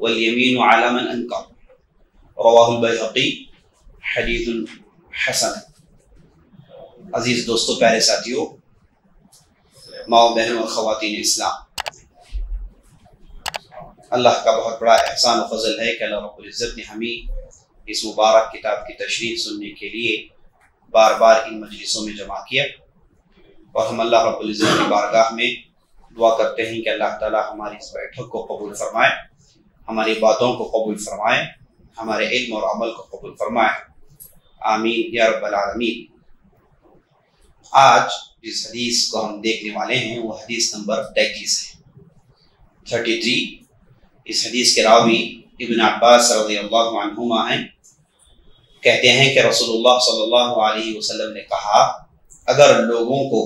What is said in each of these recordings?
वलीमीन आलमन अनका रवाहकी हदीस हसन अज़ीज़ दोस्तों प्यारे साथियों माओ बहनों और ख़वान इस्लाम अल्लाह का बहुत बड़ा एहसान फजल है कि अल्लाह रब्ज़त ने हमें इस मुबारक किताब की तशरीह सुनने के लिए बार बार इन मजलिसों में जमा किया और हम अल्लाह रब्ज़त की बारगाह में दुआ करते हैं कि अल्लाह ताला हमारी इस बैठक को कबूल फरमाए हमारी बातों को कबूल फरमाए, हमारे इल्म और अमल को कबूल फरमाए। आमीन, या रब्बल आलमीन। आज जिस हदीस को हम देखने वाले हैं, वो हदीस नंबर तैतीस है। थर्टी थ्री इस हदीस के रावी इबन अब्बास अन्हुमा हैं। कहते हैं कि रसूलुल्लाह सल्लल्लाहु अलैहि वसल्लम ने कहा, अगर लोगों को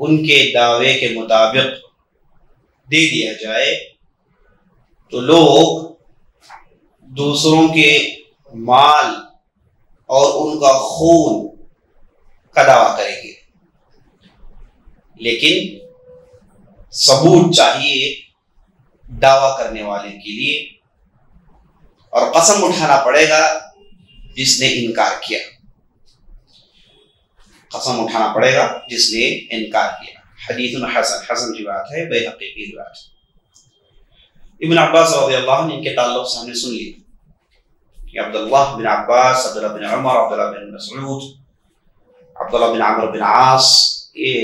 उनके दावे के मुताबिक दे दिया जाए तो लोग दूसरों के माल और उनका खून का दावा करेंगे। लेकिन सबूत चाहिए दावा करने वाले के लिए और कसम उठाना पड़ेगा जिसने इनकार किया। कसम उठाना पड़ेगा जिसने इनकार किया। हदीस हसन हसन की बात है, बेहकी की बात इबन अब्बास अन्हु इनके ताल्लुक हमने सुन लिया कि अब्दुल्लाह बिन अब्बास अब्दुल्लाह बिन उमर अब्दुल्लाह बिन मसऊद अब्दुल्लाह बिन अमर बिन आस ये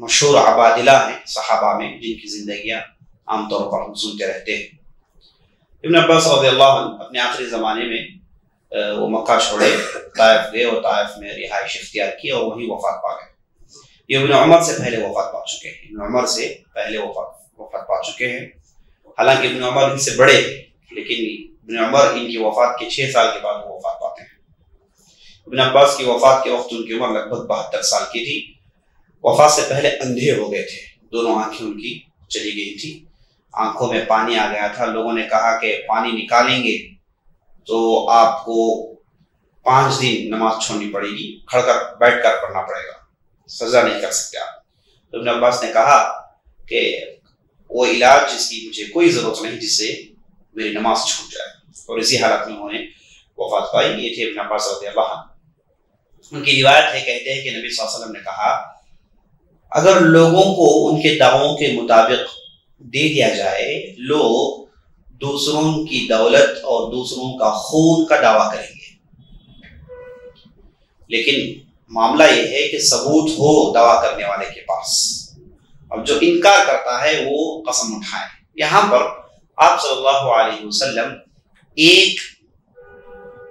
मशहूर अबादिला हैं सहाबा में जिनकी जिंदगियाँ आमतौर पर हम सुनते रहते हैं इब्न अब्बास अपने आखिरी ज़माने में वो मक्का छोड़े ताइफ गए और ताइफ में रिहाइश इख्तियार की और वहीं वफात पा गए ये इब्न उमर से पहले वफात पा चुके हैं इब्न उमर से पहले वफात वफात पा चुके हैं हालाँकि इब्न उमर इनसे बड़े, लेकिन इब्न उमर इनकी वफात के छः साल के बाद वो वफात पाते हैं। इब्न अब्बास की वफात के वक्त उनकी उम्र लगभग बहत्तर साल की थी। वफात से पहले अंधे हो गए थे। दोनों आँखें उनकी चली गई थी। आँखों में पानी आ गया था। लोगों ने कहा कि पानी निकालेंगे तो आपको पाँच दिन नमाज़ छोड़नी पड़ेगी। खड़कर बैठ कर पढ़ना पड़ेगा। सजा नहीं कर सकते आप। तो इब्न अब्बास ने कहा कि वो इलाज जिसकी मुझे कोई ज़रूरत नहीं, जिससे मेरी नमाज़ छूट जाए। और इसी हालत में उन्होंने वफात पाई। ये थे अब्बास उनकी रिवायत है, कहते हैं कि नबी वसल्लम ने कहा, अगर लोगों को उनके दावों के मुताबिक दे दिया जाए, लोग दूसरों की दौलत और दूसरों का खून का दावा करेंगे। लेकिन मामला यह है कि सबूत हो दावा करने वाले के पास। अब जो इनकार करता है, वो कसम उठाए। यहाँ पर आप सल्लल्लाहु अलैहि वसल्लम एक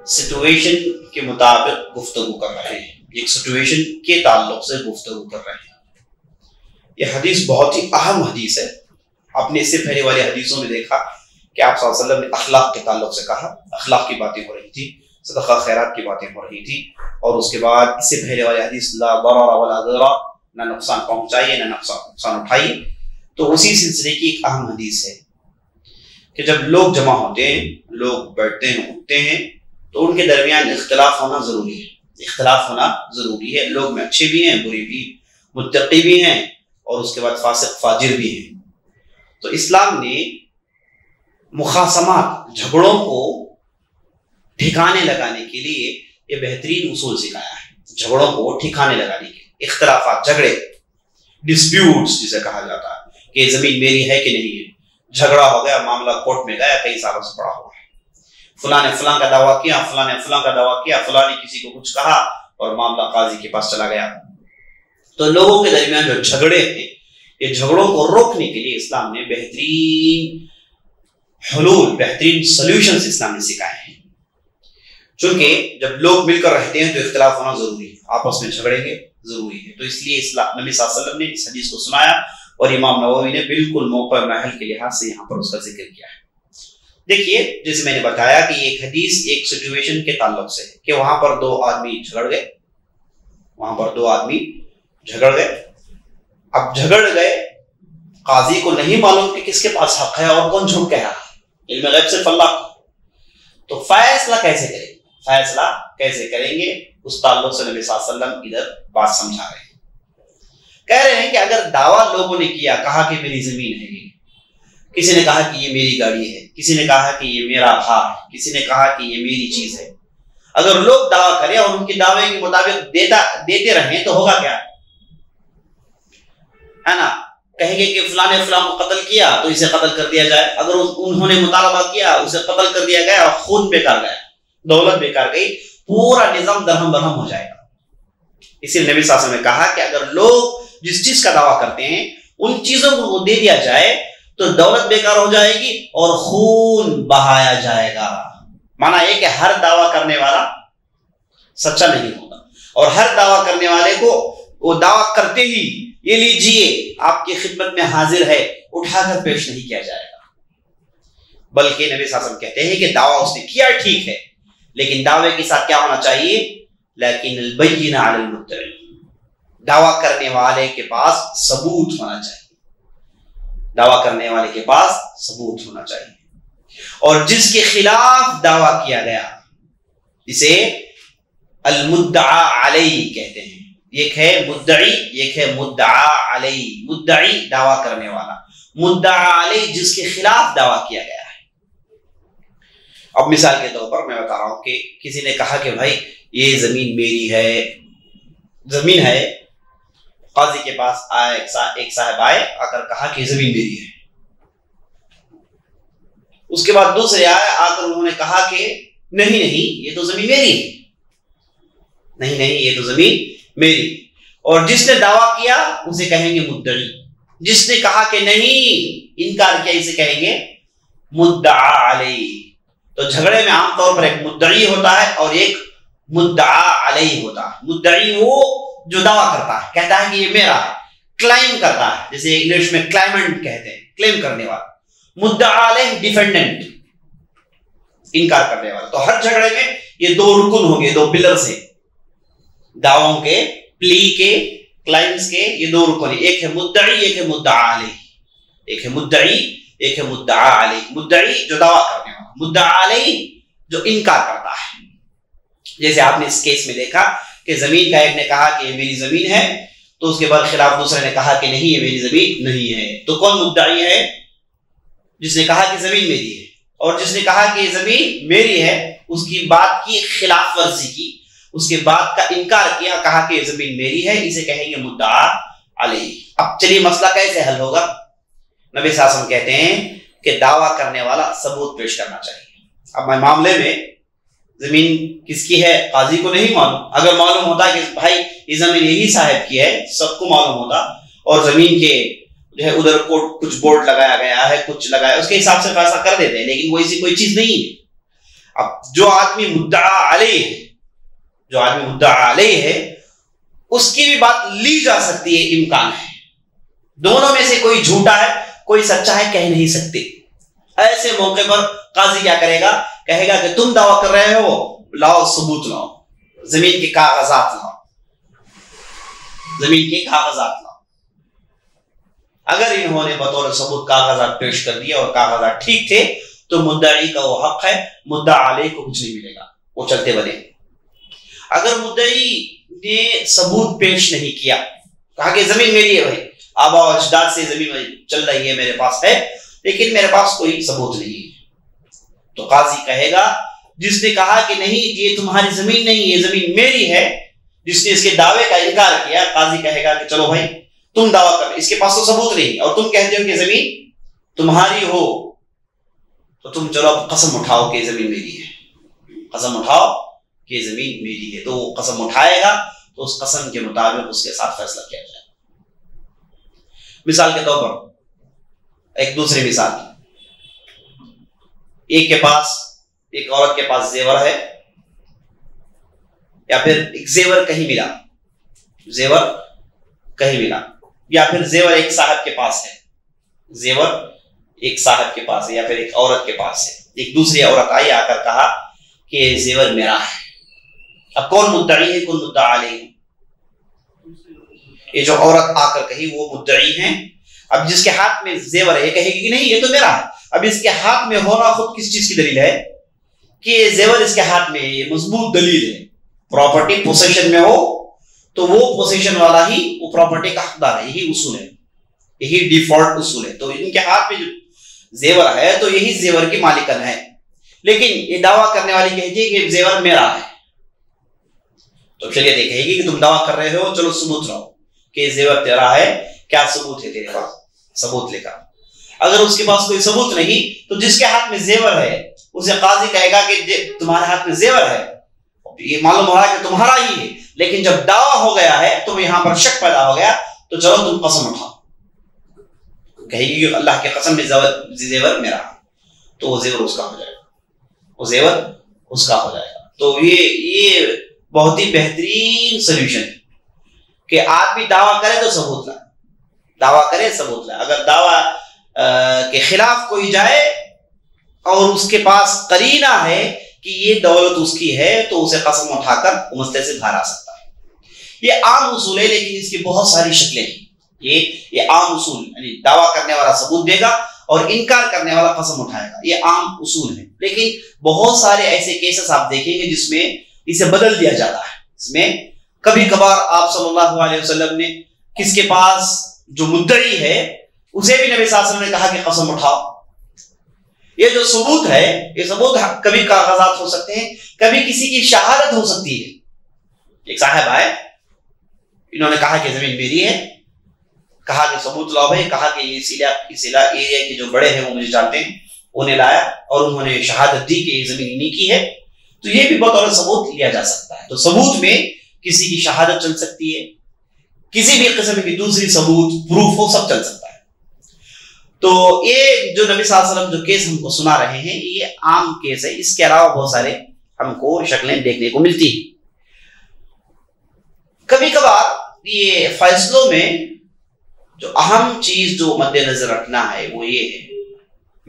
सिचुएशन के मुताबिक गुफ्तगु कर रहे हैं। एक सिचुएशन के ताल्लुक से गुफ्तगु कर रहे हैं। यह हदीस बहुत ही अहम हदीस है। आपने इससे पहले वाली हदीसों में देखा कि आप वसल्लम ने अखलाक के ताल्लुक से कहा, अखलाक की बातें हो रही थी, सदका खैरात की बातें हो रही थी, और उसके बाद इससे पहले वाली हदीस, ला बरा वला ना नुकसान पहुंचाइए ना नुकसान उठाइए तो उसी सिलसिले की एक अहम हदीस है कि जब लोग जमा होते हैं, लोग बैठते हैं, उठते हैं तो उनके दरमियान इख्तलाफ होना ज़रूरी है। इख्तलाफ होना ज़रूरी है। लोग में अच्छे भी हैं, बुरे भी मुतकी भी हैं, और उसके बाद फासिक, फाजिर भी हैं। तो इस्लाम ने मुखासमात, झगड़ों को ठिकाने लगाने के लिए ये बेहतरीन उसूल सिखाया है। झगड़ों को ठिकाने लगाने के इख्तलाफात, झगड़े। डिस्प्यूट्स जिसे कहा जाता है कि ज़मीन मेरी है कि नहीं है। झगड़ा हो गया, मामला कोर्ट में गया, कई सालों से पड़ा हुआ है। फला ने फला का दावा किया फला ने फला का दावा किया फला ने किसी को कुछ कहा और मामला काजी के पास चला गया। तो लोगों के दरमियान जो झगड़े थे ये झगड़ों को रोकने के लिए इस्लाम ने बेहतरीन हलूल, बेहतरीन सोल्यूशन इस्लाम ने सिखाए हैं। चूँकि जब लोग मिलकर रहते हैं तो इख्तलाफ होना ज़रूरी है। आपस में झगड़ेंगे, ज़रूरी है। तो इसलिए नबी वसल्लम ने इस हदीस को सुनाया और इमाम नववी ने बिल्कुल मौका महल के लिहाज से यहाँ पर उसका ज़िक्र किया है। देखिए, जैसे मैंने बताया कि एक हदीस एक सिचुएशन के ताल्लुक से है कि वहाँ पर दो आदमी झगड़ गए, वहाँ पर दो आदमी झगड़ गए। अब झगड़ गए, काजी को नहीं मालूम कि किसके पास हक है और कौन झूठ कह रहा है। इल्म गैब सिर्फ़ अल्लाह तो फैसला कैसे करेंगे फैसला कैसे करेंगे? उस ताल्लुक से नबी इधर बात समझा रहे हैं। कह रहे हैं कि अगर दावा लोगों ने किया, कहा कि मेरी ज़मीन है ये किसी ने कहा कि ये मेरी गाड़ी है, किसी ने कहा कि ये मेरा भार है, किसी ने कहा कि ये मेरी चीज़ है, अगर लोग दावा करें और उनके दावे के मुताबिक देता, देते रहे तो होगा क्या? है ना? कहेंगे कि फलाने फलान को कत्ल किया तो इसे कत्ल कर दिया जाए। अगर उन्होंने मुतालबा किया, उसे कत्ल कर दिया गया और खून बेकार गया। दौलत बेकार गई, पूरा निज़ाम दरहम बरहम हो जाएगा। इसीलिए नबी शासन ने कहा कि अगर लोग जिस चीज़ का दावा करते हैं, उन चीज़ों को दे दिया जाए तो दौलत बेकार हो जाएगी और खून बहाया जाएगा। माना यह कि हर दावा करने वाला सच्चा नहीं होगा और हर दावा करने वाले को, वो दावा करते ही ये लीजिए, आपकी खिदमत में हाजिर है, उठाकर पेश नहीं किया जाएगा। बल्कि नबी शासन कहते हैं कि दावा उसने किया ठीक है। लेकिन दावे के साथ क्या होना चाहिए? लेकिन दावा करने वाले के पास सबूत होना चाहिए। दावा करने वाले के पास सबूत होना चाहिए। और जिसके खिलाफ दावा किया गया इसे अलमुद्दा अलई कहते हैं। एक है मुद्दई एक है मुद्दा अलई मुद्दई दावा करने वाला। मुद्दा अलई जिसके खिलाफ दावा किया गया। अब मिसाल के तौर पर मैं बता रहा हूँ कि किसी ने कहा कि भाई ये ज़मीन मेरी है। ज़मीन है। काजी के पास आए एक, साहब आए आकर कहा कि ज़मीन मेरी है। उसके बाद दूसरे आए आकर उन्होंने कहा कि नहीं नहीं ये तो ज़मीन मेरी है। नहीं नहीं ये तो ज़मीन मेरी। और जिसने दावा किया उसे कहेंगे मुद्दई जिसने कहा कि नहीं इनकार किया इसे कहेंगे मुद्दा तो झगड़े में आमतौर पर एक मुद्दई होता है और एक मुद्दा अलई होता है। मुद्दई वो जो दावा करता है, कहता है कि ये मेरा है। क्लाइम करता है, जैसे इंग्लिश में क्लाइमेंट कहते हैं क्लेम करने वाला। मुद्दा अलह डिफेंडेंट इनकार करने वाला। तो हर झगड़े में ये दो रुकन होंगे दो पिलर्स हैं दावों के प्ली के क्लाइम्स के, ये दो रुकन एक है मुद्दई एक है मुद्दा अलह एक है मुद्दई एक है मुद्दा अलह मुद्दई जो दावा करने मुद्दा अलह जो इनकार करता है। जैसे आपने इस केस में देखा कि ज़मीन का एक ने कहा कि ये मेरी ज़मीन है तो उसके बाद खिलाफ दूसरे ने कहा कि नहीं, ये मेरी ज़मीन नहीं है। तो कौन मुद्दाई है? जिसने कहा कि ज़मीन मेरी है। और जिसने कहा कि ज़मीन मेरी है, उसकी बात की खिलाफ वर्जी की, उसके बाद का इनकार किया, कहा कि ज़मीन मेरी है, इसे कहेंगे मुद्दा अली अब चलिए मसला कैसे हल होगा? नबी शासन कहते हैं कि दावा करने वाला सबूत पेश करना चाहिए। अब मैं मामले में ज़मीन किसकी है, काजी को नहीं मालूम। अगर मालूम होता कि भाई, ये ज़मीन यही साहब की है, सबको मालूम होता। और ज़मीन के जो है, उधर कुछ बोर्ड लगाया गया है, कुछ लगाया, उसके हिसाब से फैसला कर देते हैं, लेकिन वो ऐसी कोई चीज़ नहीं है। अब जो आदमी मुद्दा अली है, जो आदमी मुद्दा अली है, उसकी भी बात ली जा सकती है, इम्कान है। दोनों में से कोई झूठा है, कोई सच्चा है, कह नहीं सकते। ऐसे मौके पर काजी क्या करेगा? कहेगा कि तुम दावा कर रहे हो, लाओ सबूत लाओ, ज़मीन के कागजात लाओ। ज़मीन के कागजात लाओ। अगर इन्होंने बतौर सबूत कागजात पेश कर दिए और कागजात ठीक थे तो मुद्दाई का वो हक है, मुद्दा आले को कुछ नहीं मिलेगा, वो चलते बने। अगर मुद्दई ने सबूत पेश नहीं किया, कहा कि ज़मीन मेरी है भाई आबा अजदाद से ज़मीन चल रही है मेरे पास है लेकिन मेरे पास कोई सबूत नहीं है। तो काजी कहेगा, जिसने कहा कि नहीं, ये तुम्हारी ज़मीन नहीं, ये ज़मीन मेरी है, जिसने इसके दावे का इनकार किया, काजी कहेगा कि चलो भाई, तुम दावा कर इसके पास तो सबूत नहीं और तुम कहते हो कि ज़मीन तुम्हारी हो तो तुम चलो अब कसम उठाओ कि ज़मीन मेरी है। कसम उठाओ कि ज़मीन मेरी है। तो वो कसम उठाएगा तो उस कसम के मुताबिक उसके साथ फैसला किया जाए मिसाल के तौर पर एक दूसरी मिसाल। एक के पास, एक औरत के पास जेवर है, या फिर एक जेवर कहीं मिला। जेवर कहीं मिला। या फिर जेवर एक साहब के पास है। जेवर एक साहब के पास है, या फिर एक औरत के पास है। एक दूसरी औरत आई, आकर कहा कि जेवर मेरा है। अब कौन मुद्दई है, कौन मुद्दा आले ये जो औरत आकर कही, वो मुद्दई है। अब जिसके हाथ में जेवर है कहेगी कि नहीं, ये तो मेरा है। अब इसके हाथ में होना खुद किस चीज़ की दलील है? कि ये जेवर इसके हाथ में ये मज़बूत दलील है। प्रॉपर्टी पोसेशन में हो तो वो पोसेशन वाला ही वो प्रॉपर्टी का हकदार है, यही उसूल है। यही डिफ़ॉल्ट उसूल है। तो इनके हाथ में जो जेवर है तो यही जेवर की मालिकन है। लेकिन ये दावा करने वाली कहेगी कि जेवर मेरा है। तो चलिए देखेगी कि तुम दावा कर रहे हो, चलो सबूत लाओ कि जेवर तेरा है, क्या सबूत है तेरे पास? सबूत लेकर अगर उसके पास कोई सबूत नहीं तो जिसके हाथ में जेवर है, उसे काजी कहेगा कि तुम्हारे हाथ में जेवर है। ये मालूम हो रहा है कि तुम्हारा ही है, लेकिन जब दावा हो गया है तो यहाँ पर शक पैदा हो गया तो चलो तुम कसम उठाओ। कहेगी अल्लाह की कसम में जेवर मेरा तो वो जेवर उसका हो जाएगा। वो जेवर उसका हो जाएगा। तो ये ये बहुत ही बेहतरीन सोल्यूशन है कि आदमी दावा करे तो सबूत लाए। दावा करे, सबूत लाए। अगर दावा के खिलाफ कोई जाए और उसके पास करीना है कि ये दौलत उसकी है तो उसे कसम उठाकर मसले से बाहर आ सकता है। ये आम उसूल है, लेकिन इसकी बहुत सारी शक्लें हैं। ये ये आम उसूल, यानी दावा करने वाला सबूत देगा और इनकार करने वाला कसम उठाएगा। ये आम उसूल है। लेकिन बहुत सारे ऐसे केसेस आप देखेंगे जिसमें इसे बदल दिया जाता है। इसमें कभी कभार आप सल्लल्लाहु अलैहि वसल्लम ने किसके पास जो मुद्दई है, उसे भी नबी साहब ने कहा कि कसम उठाओ। ये जो सबूत है, ये सबूत कभी कागजात हो सकते हैं, कभी किसी की शहादत हो सकती है। एक साहब आए, इन्होंने कहा कि ज़मीन मेरी है। कहा कि सबूत लाओ भाई, कहा कि इस एरिया के जो बड़े हैं वो मुझे जानते हैं। उन्हें लाया और उन्होंने शहादत दी कि ये ज़मीन इन्हीं की है। तो ये भी बतौर सबूत लिया जा सकता है। तो सबूत में किसी की शहादत चल सकती है किसी भी किस्म की दूसरी सबूत प्रूफ हो, सब चल सकता है। तो ये जो नबी वसल्लम जो केस हमको सुना रहे हैं, ये आम केस है। इसके अलावा बहुत सारे हमको शक्लें देखने को मिलती है। कभी कभार ये फैसलों में जो अहम चीज़ जो मद्देनजर रखना है, वो ये है।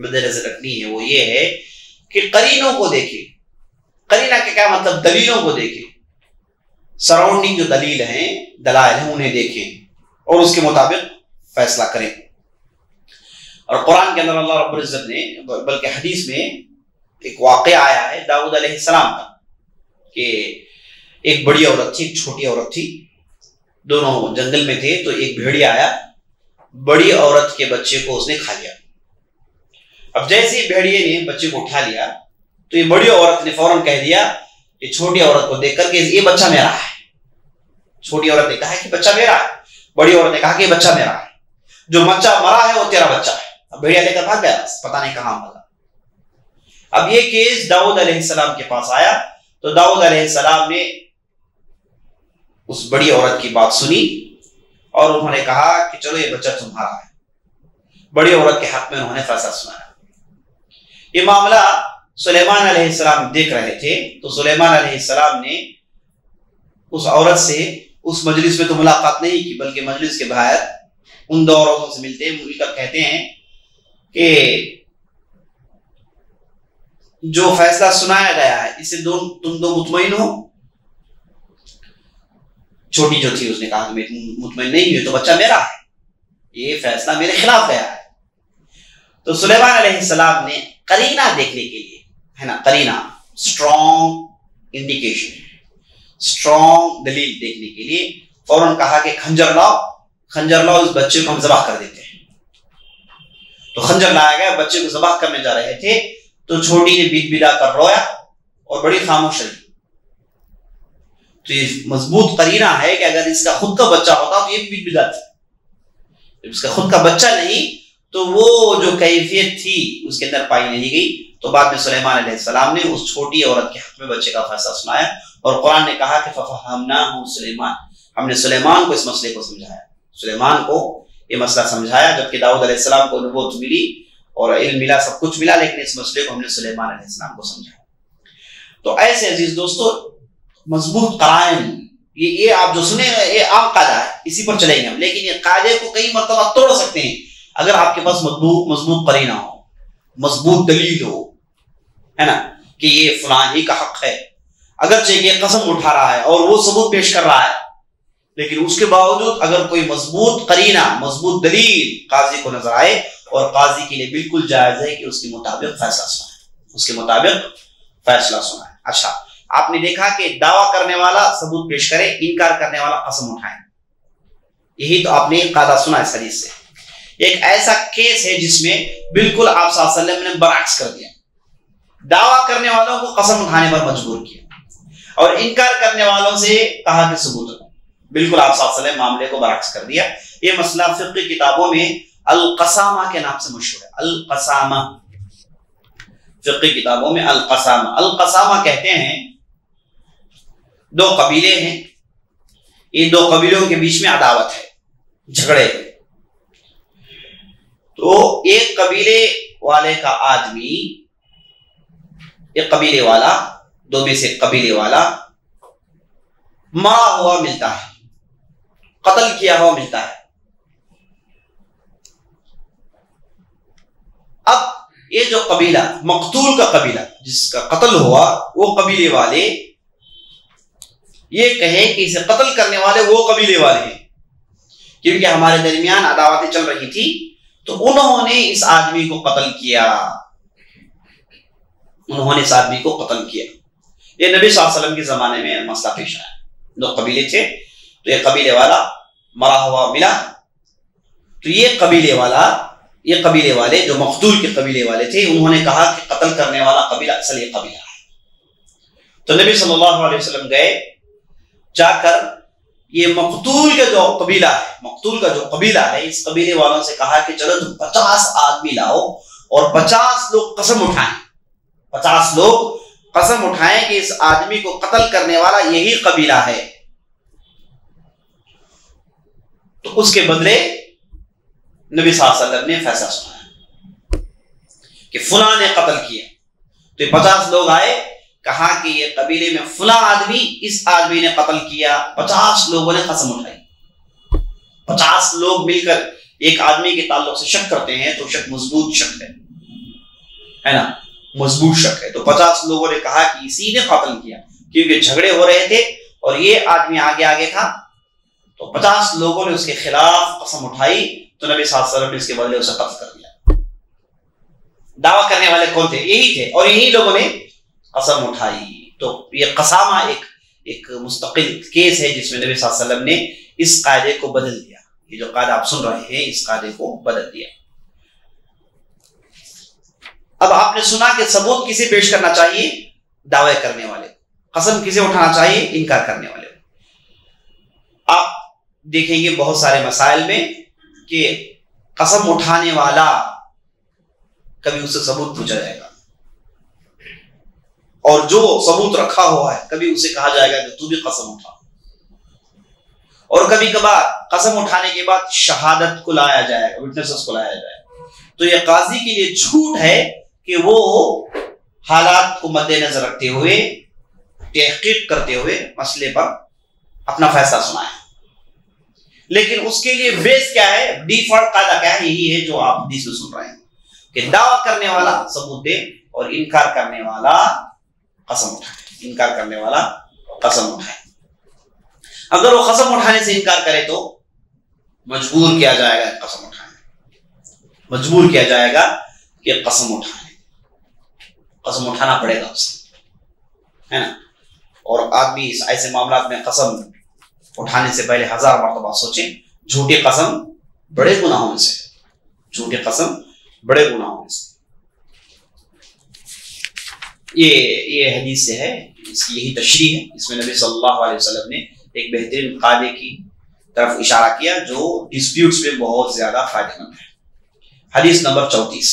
मद्देनजर रखनी है, वो ये है कि करीनों को देखे। करीना के क्या मतलब? दलीलों को देखे। सराउंडिंग जो दलील हैं दलाल हैं, उन्हें देखें और उसके मुताबिक फैसला करें। और कुरान के अंदर अल्लाह रब्बुल इज़्ज़त ने, बल्कि हदीस में एक वाक़ आया है दाऊद अलैहिस्सलाम का, कि एक बड़ी औरत थी, एक छोटी औरत थी, दोनों जंगल में थे तो एक भेड़िया आया, बड़ी औरत के बच्चे को उसने खा लिया। अब जैसे ही भेड़िए ने बच्चे को उठा लिया तो ये बड़ी औरत ने फ़ौरन कह दिया ये छोटी औरत को देख करके ये बच्चा मेरा है। छोटी औरत ने कहा कि बच्चा मेरा है। बड़ी औरत ने कहा कि बच्चा मेरा है। जो बच्चा मरा है, वो तेरा बच्चा है। अब भेड़िया लेकर भाग गया। पता नहीं कहाँ मरा अब ये केस दाऊद अलैहिस्सलाम के पास आया। तो दाऊद अलैहिस्सलाम ने उस बड़ी औरत की बात सुनी और उन्होंने कहा कि चलो ये बच्चा तुम्हारा है। बड़ी औरत के हक में उन्होंने फैसला सुनाया। ये मामला सुलेमान अलैहिस्सलाम देख रहे थे तो सुलेमान अलैहिस्सलाम ने उस औरत से, उस मजलिस में तो मुलाकात नहीं की, बल्कि मजलिस के बाहर उन दो औरतों से मिलते हैं, मिलकर कहते हैं कि जो फैसला सुनाया गया है इसे दो, तुम दो मुतमिन हो। छोटी जो थी, उसने कहा कि मुतमिन नहीं हुई तो बच्चा मेरा है। ये फैसला मेरे खिलाफ गया है। तो सुलेमान सलाम ने करीना देखने के लिए है ना? करीना स्ट्रॉन्ग इंडिकेशन स्ट्रॉन्ग दलील देखने के लिए फ़ौरन कहा कि खंजर लाओ खंजर लाओ, इस बच्चे को हम जबाह कर देते हैं। तो खंजर लाया गया, बच्चे को जबाह करने जा रहे थे तो छोटी ने बीत बिदा कर रोया और बड़ी खामोश रही। तो ये मज़बूत करीना है कि अगर इसका खुद का बच्चा होता तो ये बीत बिदा थी। इसका खुद का बच्चा नहीं तो वो जो कैफियत थी, उसके अंदर पाई नहीं गई। तो बाद में सुलेमान सलाम ने उस छोटी औरत के हक में बच्चे का फैसला सुनाया और कुरान ने कहा कि सुलेमान। हमने सुलेमान को इस मसले को समझाया। सुलेमान को ये मसला समझाया, जबकि दाऊद अलैहिस्सलाम को नबूत मिली और इल्म मिला, सब कुछ मिला, लेकिन इस मसले को हमने सुलेमान अलैहिस्सलाम को समझाया। तो ऐसे अज़ीज़ दोस्तों, मज़बूत करायन, ये ये आप जो सुने ये आम कायदा है, इसी पर चलेंगे हम। लेकिन ये कायदे को कई मरतबा तोड़ सकते हैं, अगर आपके पास मज़बूत मज़बूत करीना हो, मज़बूत दलील हो है ना, कि ये फला ही का हक है। अगर ये कसम उठा रहा है और वो सबूत पेश कर रहा है। लेकिन उसके बावजूद अगर कोई मज़बूत करीना, मज़बूत दलील काजी को नज़र आए और काजी के लिए बिल्कुल जायज़ है कि उसके मुताबिक फैसला सुनाए। उसके मुताबिक फैसला सुनाए। अच्छा आपने देखा कि दावा करने वाला सबूत पेश करे, इनकार करने वाला कसम उठाए। यही तो आपने कादा सुना इस हदीस से। एक ऐसा केस है जिसमें बिल्कुल आप ने बरक्स कर दिया। दावा करने वालों को कसम उठाने पर मजबूर किया। और इनकार करने वालों से कहा कि सबूत बिल्कुल आप वसल्लम मामले को बरक्स कर दिया। ये मसला फ़िक्र किताबों में अलकसामा के नाम से मशहूर है। अल कसामा फ़िक्र किताबों में अलकसामा। अलकसामा कहते हैं, दो कबीले हैं। इन दो कबीलों के बीच में अदावत है। झगड़े तो एक कबीले वाले का आदमी एक कबीले वाला, दो में से कबीले वाला, मरा हुआ मिलता है, कत्ल किया हुआ मिलता है। अब ये जो कबीला, मकतूल का कबीला, जिसका कत्ल हुआ, वो कबीले वाले, ये कहें कि इसे कत्ल करने वाले वो कबीले वाले हैं। क्योंकि हमारे दरमियान अदावतें चल रही थी तो उन्होंने इस आदमी को कत्ल किया। उन्होंने इस आदमी को कत्ल किया। ये नबी वसल्लम के जमाने में मसला पेश आया। दो कबीले थे तो ये कबीले वाला मरा हुआ मिला। तो ये कबीले वाला, ये कबीले वाले जो मखदूल के कबीले वाले थे, उन्होंने कहा कि कत्ल करने वाला कबीला असल ये कबीला है। तो नबी सल्लल्लाहु अलैहि वसल्लम गए, जाकर ये मकतूल का जो कबीला है मकतूल का जो कबीला है, इस कबीले वालों से कहा कि चलो तुम पचास आदमी लाओ और पचास लोग कसम उठाएँ। पचास लोग कसम उठाएँ कि इस आदमी को कत्ल करने वाला यही कबीला है। तो उसके बदले नबी वसल्लम ने फैसला सुनाया कि फुला ने कत्ल किया। तो पचास लोग आए, कहा कि ये कबीले में फुला आदमी, इस आदमी ने कत्ल किया। पचास लोगों ने कसम उठाई। पचास लोग मिलकर एक आदमी के ताल्लुक से शक करते हैं तो शक मज़बूत शक है। है ना? मज़बूत शक है। तो पचास लोगों ने कहा कि इसी ने कत्ल किया, क्योंकि झगड़े हो रहे थे और ये आदमी आगे आगे था। तो पचास लोगों ने उसके खिलाफ कसम उठाई तो नबी वसल्लम ने इसके बदले उसे कत्ल कर दिया। दावा करने वाले कौन थे? यही थे और यही लोगों ने कसम उठाई। तो ये कसामा एक एक मुस्तकिल केस है जिसमें नबी वसल्लम ने इस कायदे को बदल दिया। ये जो कायदा आप सुन रहे हैं, इस कायदे को बदल दिया। अब आपने सुना कि सबूत किसे पेश करना चाहिए? दावे करने वाले कसम किसे उठाना चाहिए? इनकार करने वाले आप देखेंगे बहुत सारे मसाइल में कि कसम उठाने वाला कभी उससे सबूत पूछा जाएगा। और जो सबूत रखा हुआ है, कभी उसे कहा जाएगा कि तू भी कसम उठा। और कभी कभार कसम उठाने के बाद शहादत को लाया जाएगा विटनेसेस को लाया जाएगा। तो यह काजी के लिए झूठ है कि वो हालात को मद्देनजर रखते हुए, तहकीक करते हुए मसले पर अपना फैसला सुनाए। लेकिन उसके लिए बेस क्या है? डिफ़ॉल्ट कायदा क्या है? यही है जो आप हदीस सुन रहे हैं कि दावा करने वाला सबूत दे और इनकार करने वाला कसम उठाए। इनकार करने वाला कसम उठाए। अगर वो कसम उठाने से इनकार करे तो मजबूर किया जाएगा कसम उठाने। मजबूर किया जाएगा कि कसम उठाने कसम उठाना पड़ेगा उसे है ना? और आदमी ऐसे मामला में कसम उठाने से पहले हज़ार मरतबा सोचे, झूठे कसम बड़े गुनाहों से। झूठे कसम बड़े गुनाहों से। ये ये हदीस से है, इसकी यही तशरी है। इसमें नबी सल्लल्लाहु अलैहि वसल्लम ने एक बेहतरीन कायदे की तरफ़ इशारा किया जो डिस्प्यूट्स में बहुत ज़्यादा फ़ायदेमंद है। हदीस नंबर चौतीस।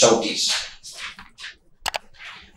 34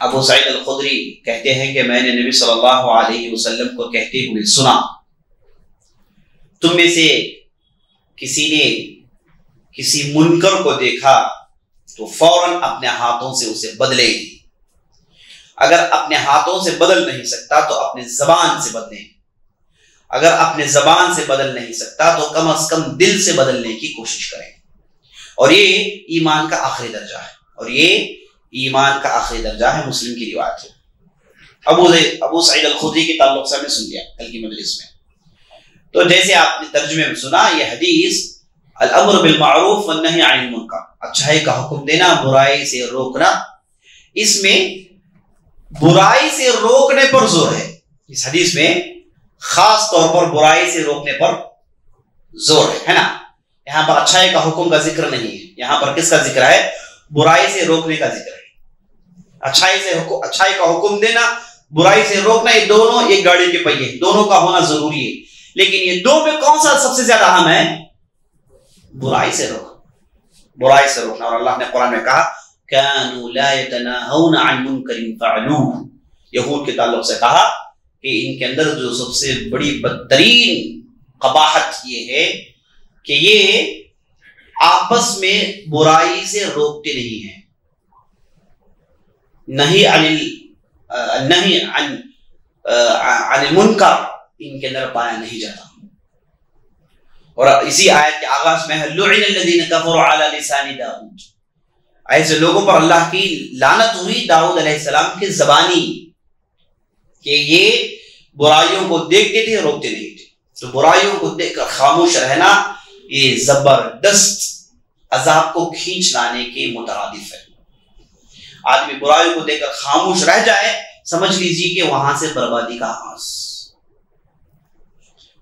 अबू सईद अल खुदरी कहते हैं कि मैंने नबी सल्लल्लाहु अलैहि वसल्लम को कहते हुए सुना। तुम में से किसी ने किसी मुनकर को देखा तो फ़ौरन अपने हाथों से उसे बदलेगी अगर अपने हाथों से बदल नहीं सकता तो अपने जबान से बदले। अगर अपने जबान से बदल नहीं सकता तो कम अज कम दिल से बदलने की कोशिश करें। और ये ईमान का आखिरी दर्जा है। और ये ईमान का आखिरी दर्जा है, मुस्लिम की रिवायत है। अबू अबू सईद अल के ताल्लुक से हमने सुन लिया, कल की मजलिस में। तो जैसे आपने तर्जुमे में सुना यह हदीस अमर बिलमारूफ वन्नही अनिल मुनकर। अच्छाई का हुक्म देना, बुराई से रोकना, इसमें बुराई से रोकने पर ज़ोर है। इस हदीस में खास तौर पर बुराई से रोकने पर ज़ोर है है ना? यहाँ पर अच्छाई का हुक्म का ज़िक्र नहीं है। यहाँ पर किसका ज़िक्र है? बुराई से रोकने का ज़िक्र है। अच्छाई से अच्छाई का हुक्म देना, बुराई से रोकना, ये दोनों एक गाड़ी के पहिए दोनों का होना ज़रूरी है। लेकिन ये दो में कौन सा सबसे ज़्यादा अहम है? बुराई से रोक बुराई से रोकना। और अल्लाह ने कुरान में कहा यहूद के ताल्लुक से कहा कि इनके अंदर जो सबसे बड़ी बदतरीन कबाहत ये है कि ये आपस में बुराई से रोकते नहीं है। नहीं अनिल नहीं अन अनिल मुनकर इनके अंदर पाया नहीं जाता। और इसी आयत के आगाज़ में ऐसे लोगों पर अल्लाह की लानत हुई दाऊद सलाम के जबानी कि ये बुराइयों को देखते थे रोकते नहीं थे। तो बुराइयों को देखकर खामोश रहना, ये ज़बरदस्त अजाब को खींच लाने के मुतरदिफ है। आदमी बुराई को देखकर खामोश रह जाए, समझ लीजिए कि वहाँ से बर्बादी का आस।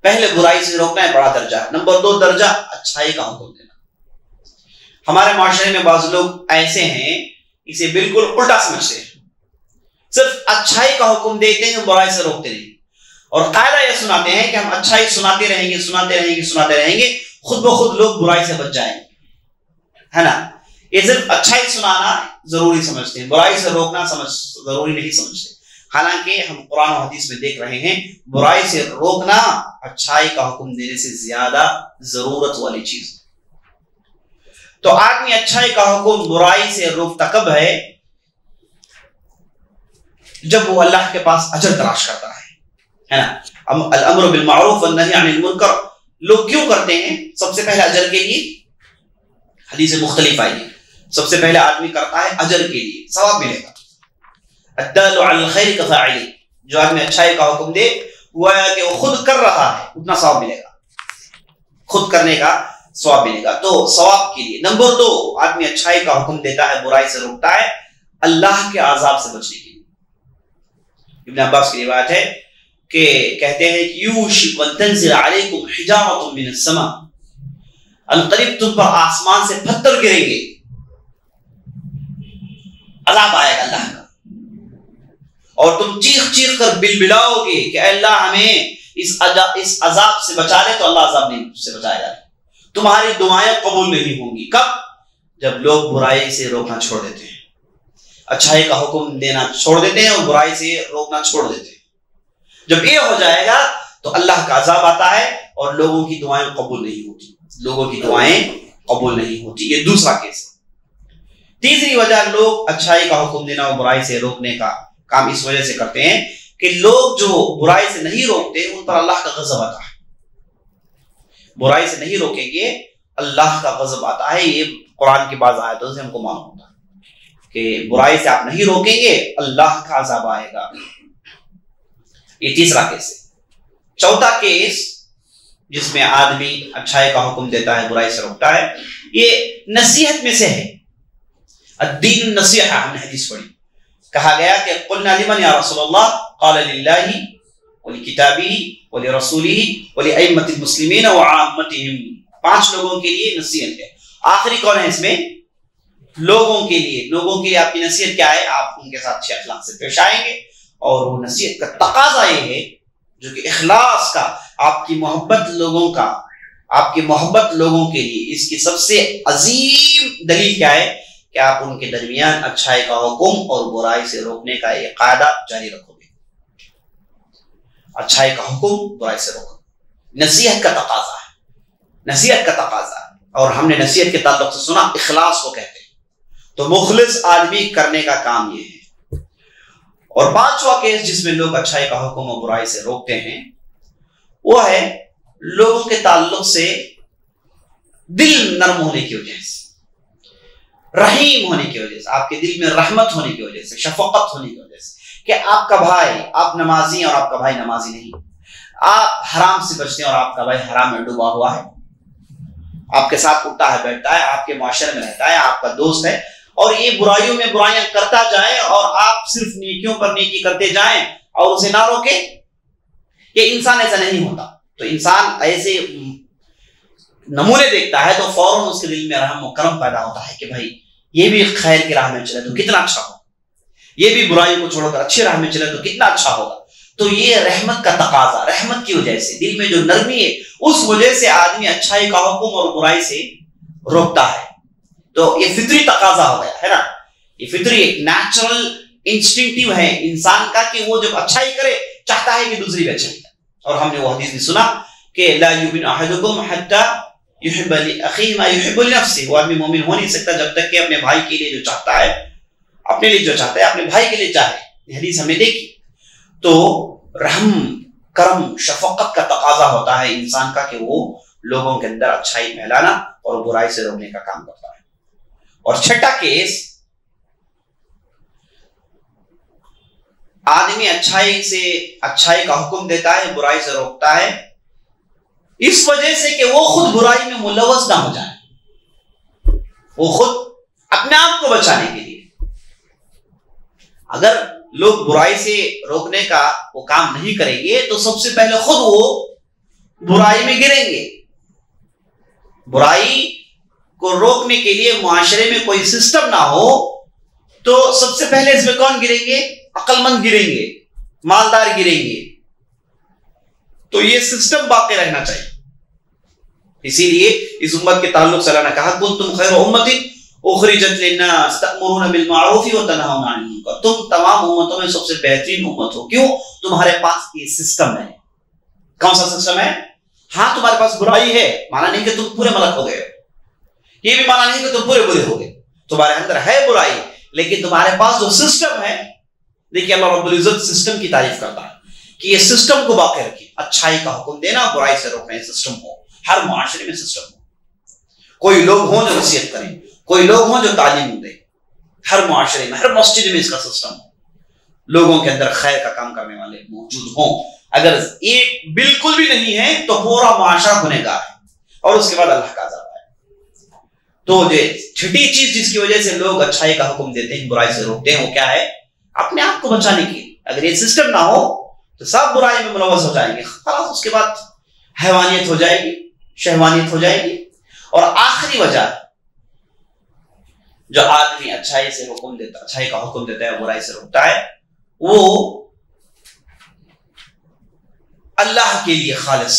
पहले बुराई से रोकना है, बड़ा दर्जा नंबर दो, दर्जा अच्छाई का हुक्म देना। हमारे माशरे में बाज लोग ऐसे हैं, इसे बिल्कुल उल्टा समझते हैं। सिर्फ़ अच्छाई का हुक्म देते हैं, बुराई से रोकते नहीं। और कायदा यह सुनाते हैं कि हम अच्छाई सुनाते रहेंगे सुनाते रहेंगे सुनाते रहेंगे, खुद ब खुद लोग बुराई से बच जाएँगे। है ना? ये सिर्फ़ अच्छाई सुनाना ज़रूरी समझते हैं, बुराई से रोकना समझ, ज़रूरी नहीं समझते। हालाँकि हम कुरान और हदीस में देख रहे हैं, बुराई से रोकना अच्छाई का हुक्म देने से ज़्यादा ज़रूरत वाली चीज़। तो आदमी अच्छाई का हुक्म बुराई से रोकता कब है? जब वो अल्लाह के पास अजर तलाश करता है। है ना? अल अमर बिल मारूफ मुनकर। लोग क्यों करते हैं? सबसे पहले अजर के लिए। हदीस मुख्तलिफ़ आई सबसे पहले आदमी करता है अजर के लिए, सवाब मिलेगा। जो आदमी अच्छाई का हुक्म दे हुआ है कि वो खुद कर रहा है, उतना सवाब मिलेगा। खुद करने का सवाब मिलेगा। तो सवाब के लिए, नंबर दो, आदमी अच्छाई का हुक्म देता है, बुराई से रोकता है, अल्लाह के आजाब से बचने के लिए। इब्न अब्बास की बात है कि कहते हैं कि तुम पर आसमान से पत्थर गिरेंगे। अजाब आएगा अल्लाह का। और तुम चीख चीख कर बिलबिलाओगे कि अल्लाह हमें इस अजा, इस अजाब से बचा ले तो अल्लाह अजाब नहीं से बचाएगा तुम्हारी दुआएँ कबूल नहीं होंगी। कब? जब लोग बुराई से रोकना छोड़ देते हैं। अच्छाई का हुक्म देना छोड़ देते हैं और बुराई से रोकना छोड़ देते हैं। जब ये हो जाएगा तो अल्लाह का अजाब आता है और लोगों की दुआएँ कबूल नहीं होती। लोगों की दुआएँ कबूल नहीं होती। ये दूसरा केस है। तीसरी वजह लोग अच्छाई का हुक्म देना और बुराई से रोकने का काम इस वजह से करते हैं कि लोग जो बुराई से नहीं रोकते, उन पर अल्लाह का गजब आता है। बुराई से नहीं रोकेंगे, अल्लाह का गजब आता है। ये कुरान की बाज आयतों से हमको मालूम होता कि बुराई से आप नहीं रोकेंगे, अल्लाह का अजाब आएगा। ये तीसरा केस है। चौथा केस, जिसमें आदमी अच्छाई का हुक्म देता है, बुराई से रोकता है, ये नसीहत में से है। अद्दीन नसीहा, हमने हदीस पढ़ी। कहा गया रसूलुल्लाह, क़ाल लिल्लाहि व लिकिताबिही व लिरसूलिही व लिअइम्मतिल मुस्लिमीन व आम्मतिहिम। पाँच लोगों के लिए नसीहत है। आखिरी कौन है इसमें? लोगों के लिए। लोगों के लिए आपकी नसीहत क्या है? आप उनके साथ अच्छे अखलाक से पेश आएँगे और वो नसीहत का तकाजा ये है, जो कि इखलास का, आपकी मोहब्बत लोगों का, आपकी मोहब्बत लोगों के लिए इसकी सबसे अजीम दलील क्या है? कि आप उनके दरमियान अच्छाई का हुक्म और बुराई से रोकने का एक कायदा जारी रखोगे। अच्छाई का हुक्म, बुराई से रोको नसीहत का तकाजा है। नसीहत का तकाजा है। और हमने नसीहत के ताल्लुक से सुना, इखलास को कहते हैं। तो मुखलिस आदमी करने का काम ये है। और पांचवा केस जिसमें लोग अच्छाई का हुक्म और बुराई से रोकते हैं, वो है लोगों के ताल्लुक से दिल नरम होने की वजह से। रहीम होने की वजह से, आपके दिल में रहमत होने की वजह से, शफकत होने की वजह से कि आपका भाई, आप नमाजी और आपका भाई नमाजी नहीं। आप हराम से बचते हैं और आपका भाई हराम में डूबा हुआ है। आपके साथ उठता है, बैठता है, आपके माशरे में रहता है, आपका दोस्त है और ये बुराइयों में बुराइयाँ करता जाए और आप सिर्फ़ नेकियों पर नेकी करते जाए और उसे ना रोके, ये इंसान ऐसा नहीं होता। तो इंसान ऐसे नमूने देखता है तो फ़ौरन उसके दिल में रहम करम पैदा होता है कि भाई, ये भी खैर की राह में चले तो कितना अच्छा हो ये भी बुराई को छोड़कर अच्छी राह में चले तो कितना अच्छा होगा। तो ये रहमत का तकाजा, रहमत की वजह से, दिल में जो नरमी है, उस वजह से आदमी अच्छाई का हुक्म और बुराई से रोकता है। तो ये फितरी तकाजा हो गया, है ना? ये फितरी एक नेचुरल इंस्टिंक्टिव है इंसान का कि वो जब अच्छा ही करे, चाहता है कि दूसरी भी अच्छा ही और हमने वो हदीस भी सुना कि ला युबिन अहदुकुम हत्ता मोमिन हो नहीं सकता जब तक अपने भाई के लिए जो चाहता है अपने लिए चाहता है अपने भाई के लिए चाहे हदीस देखी तो इंसान का कि वो लोगों के अंदर अच्छाई फैलाना और बुराई से रोकने का काम करता है और छठा केस आदमी अच्छाई से अच्छाई का हुक्म देता है बुराई से रोकता है इस वजह से कि वो खुद बुराई में मुलवस ना हो जाए। वो खुद अपने आप को बचाने के लिए। अगर लोग बुराई से रोकने का वो काम नहीं करेंगे तो सबसे पहले खुद वो बुराई में गिरेंगे। बुराई को रोकने के लिए मुआशरे में कोई सिस्टम ना हो तो सबसे पहले इसमें कौन गिरेंगे? अक्लमंद गिरेंगे, मालदार गिरेंगे। तो ये सिस्टम बाकी रहना चाहिए। इसीलिए इस उम्मत के ताल्लुक से अल्लाह ने कहा कुन तुम खैर उम्मती उखरिजत लिन्नास तअमुरुना बिल मारूफ व तनहाउना अनिल मुनकर. तुम तमाम उम्मतों में सबसे बेहतरीन उम्मत हो। क्यों? तुम्हारे पास ये सिस्टम है। कौन सा सिस्टम है? हाँ तुम्हारे पास बुराई है। माना नहीं कि तुम पूरे मलक हो गए ये भी माना नहीं कि तुम पूरे बुरे हो गए। तुम्हारे अंदर है बुराई, लेकिन तुम्हारे पास जो सिस्टम है, देखिए अल्लाह रब्बुल इज़्ज़त सिस्टम की तारीफ़ करता है कि ये सिस्टम को बाकी रखिए। अच्छाई का हुक्म देना, बुराई से रोकना सिस्टम हो हर माशरे में सिस्टम हो। कोई लोग हों जो नसीहत करें, कोई लोग हों जो तालीम दें, हर माशरे में, हर मस्जिद में इसका सिस्टम हो। लोगों के अंदर खैर का काम करने वाले मौजूद हों। अगर एक बिल्कुल भी नहीं है तो पूरा माशरा गुनेगार है, और उसके बाद अल्लाह का अजाब तो जो छठी चीज़ जिसकी वजह से लोग अच्छाई का हुक्म देते हैं, बुराई से रोकते हैं, वो क्या है? अपने आप को बचाने की अगर ये सिस्टम ना हो तो सब बुराई में मुलवस हो जाएँगे। खलास उसके बाद हैवानियत हो जाएगी। शहवानियत हो जाएगी। और आखिरी वजह, जो आदमी अच्छाई से हुक्म देता, अच्छाई का हुक्म देता है, बुराई से रोकता है, वो अल्लाह के लिए खालिस।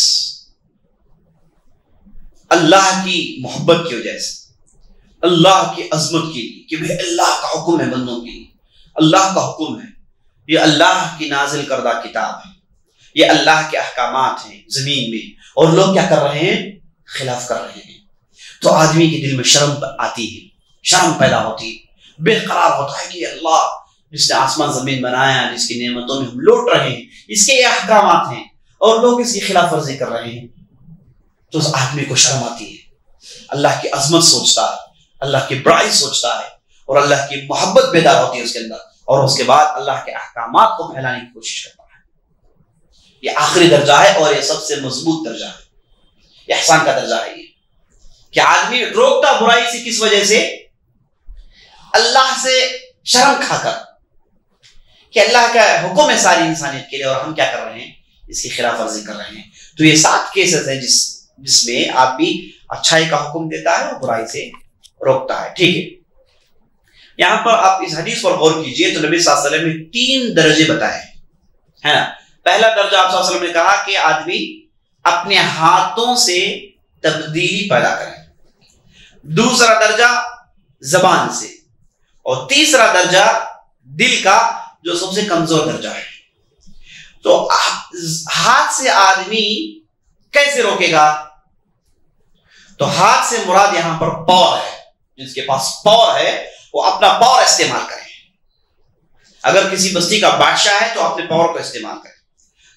अल्लाह की मोहब्बत की वजह से। अल्लाह की अजमत के लिए कि भाई अल्लाह का हुक्म है बंदों के लिए। अल्लाह का हुक्म है। ये अल्लाह की नाजिल करदा किताब है। ये अल्लाह के अहकाम हैं ज़मीन में। और लोग क्या कर रहे हैं? खिलाफ कर रहे हैं। तो आदमी के दिल में शर्म आती है। शर्म पैदा होती है। बेकरार होता है कि अल्लाह, जिसने आसमान, ज़मीन बनाया, जिसकी नियमतों में हम लौट रहे हैं, इसके ये अहकाम हैं और लोग इसकी खिलाफ वर्जी कर रहे हैं। तो उस आदमी को शर्म आती है। अल्लाह की अजमत सोचता है। अल्लाह की बड़ाई सोचता है। और अल्लाह की मोहब्बत पैदा होती है उसके अंदर। और उसके बाद अल्लाह के अहकाम को फैलाने की कोशिश करता है। ये आखिरी दर्जा है और ये सबसे मज़बूत दर्जा है। एहसान का दर्जा है ये। कि आदमी रोकता बुराई से किस वजह से? अल्लाह से शर्म खाकर। कि अल्लाह का हुक्म है सारी इंसानियत के लिए और हम क्या कर रहे हैं? इसकी खिलाफ वर्जी कर रहे हैं। तो ये सात केसेस है जिस, जिसमें आप भी अच्छाई का हुक्म देता है और बुराई से रोकता है। ठीक है? यहाँ पर आप इस हदीस पर गौर कीजिए तो नबी वसल्लम ने तीन दर्जे बताए है ना? पहला दर्जा आप वसल्लम ने कहा कि आदमी अपने हाथों से तब्दीली पैदा करे। दूसरा दर्जा जबान से और तीसरा दर्जा दिल का, जो सबसे कमज़ोर दर्जा है। तो हाथ से आदमी कैसे रोकेगा? तो हाथ से मुराद यहाँ पर पावर है। जिसके पास पावर है, वो अपना पावर इस्तेमाल करें। अगर किसी बस्ती का बादशाह है तो अपने पावर को इस्तेमाल करें।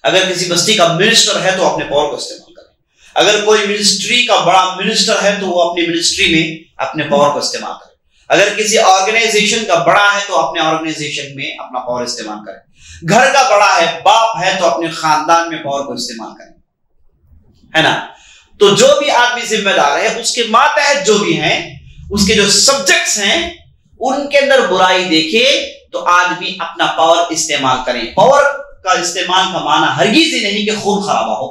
अगर किसी बस्ती का मिनिस्टर है तो अपने पावर को इस्तेमाल करें। अगर कोई मिनिस्ट्री का बड़ा मिनिस्टर है तो वो अपनी मिनिस्ट्री में अपने पावर को इस्तेमाल करें। अगर किसी ऑर्गेनाइजेशन का बड़ा है तो अपने ऑर्गेनाइजेशन में अपना पावर इस्तेमाल करें। घर का बड़ा है, बाप है तो अपने खानदान में पावर को इस्तेमाल करें। है ना? तो जो भी आदमी जिम्मेदार है, उसके मातहत जो भी हैं, उसके जो सब्जेक्ट्स हैं, उनके अंदर बुराई देखे तो आदमी अपना पावर इस्तेमाल करें। पावर का इस्तेमाल का माना हरगिज ही नहीं कि खून खराबा हो।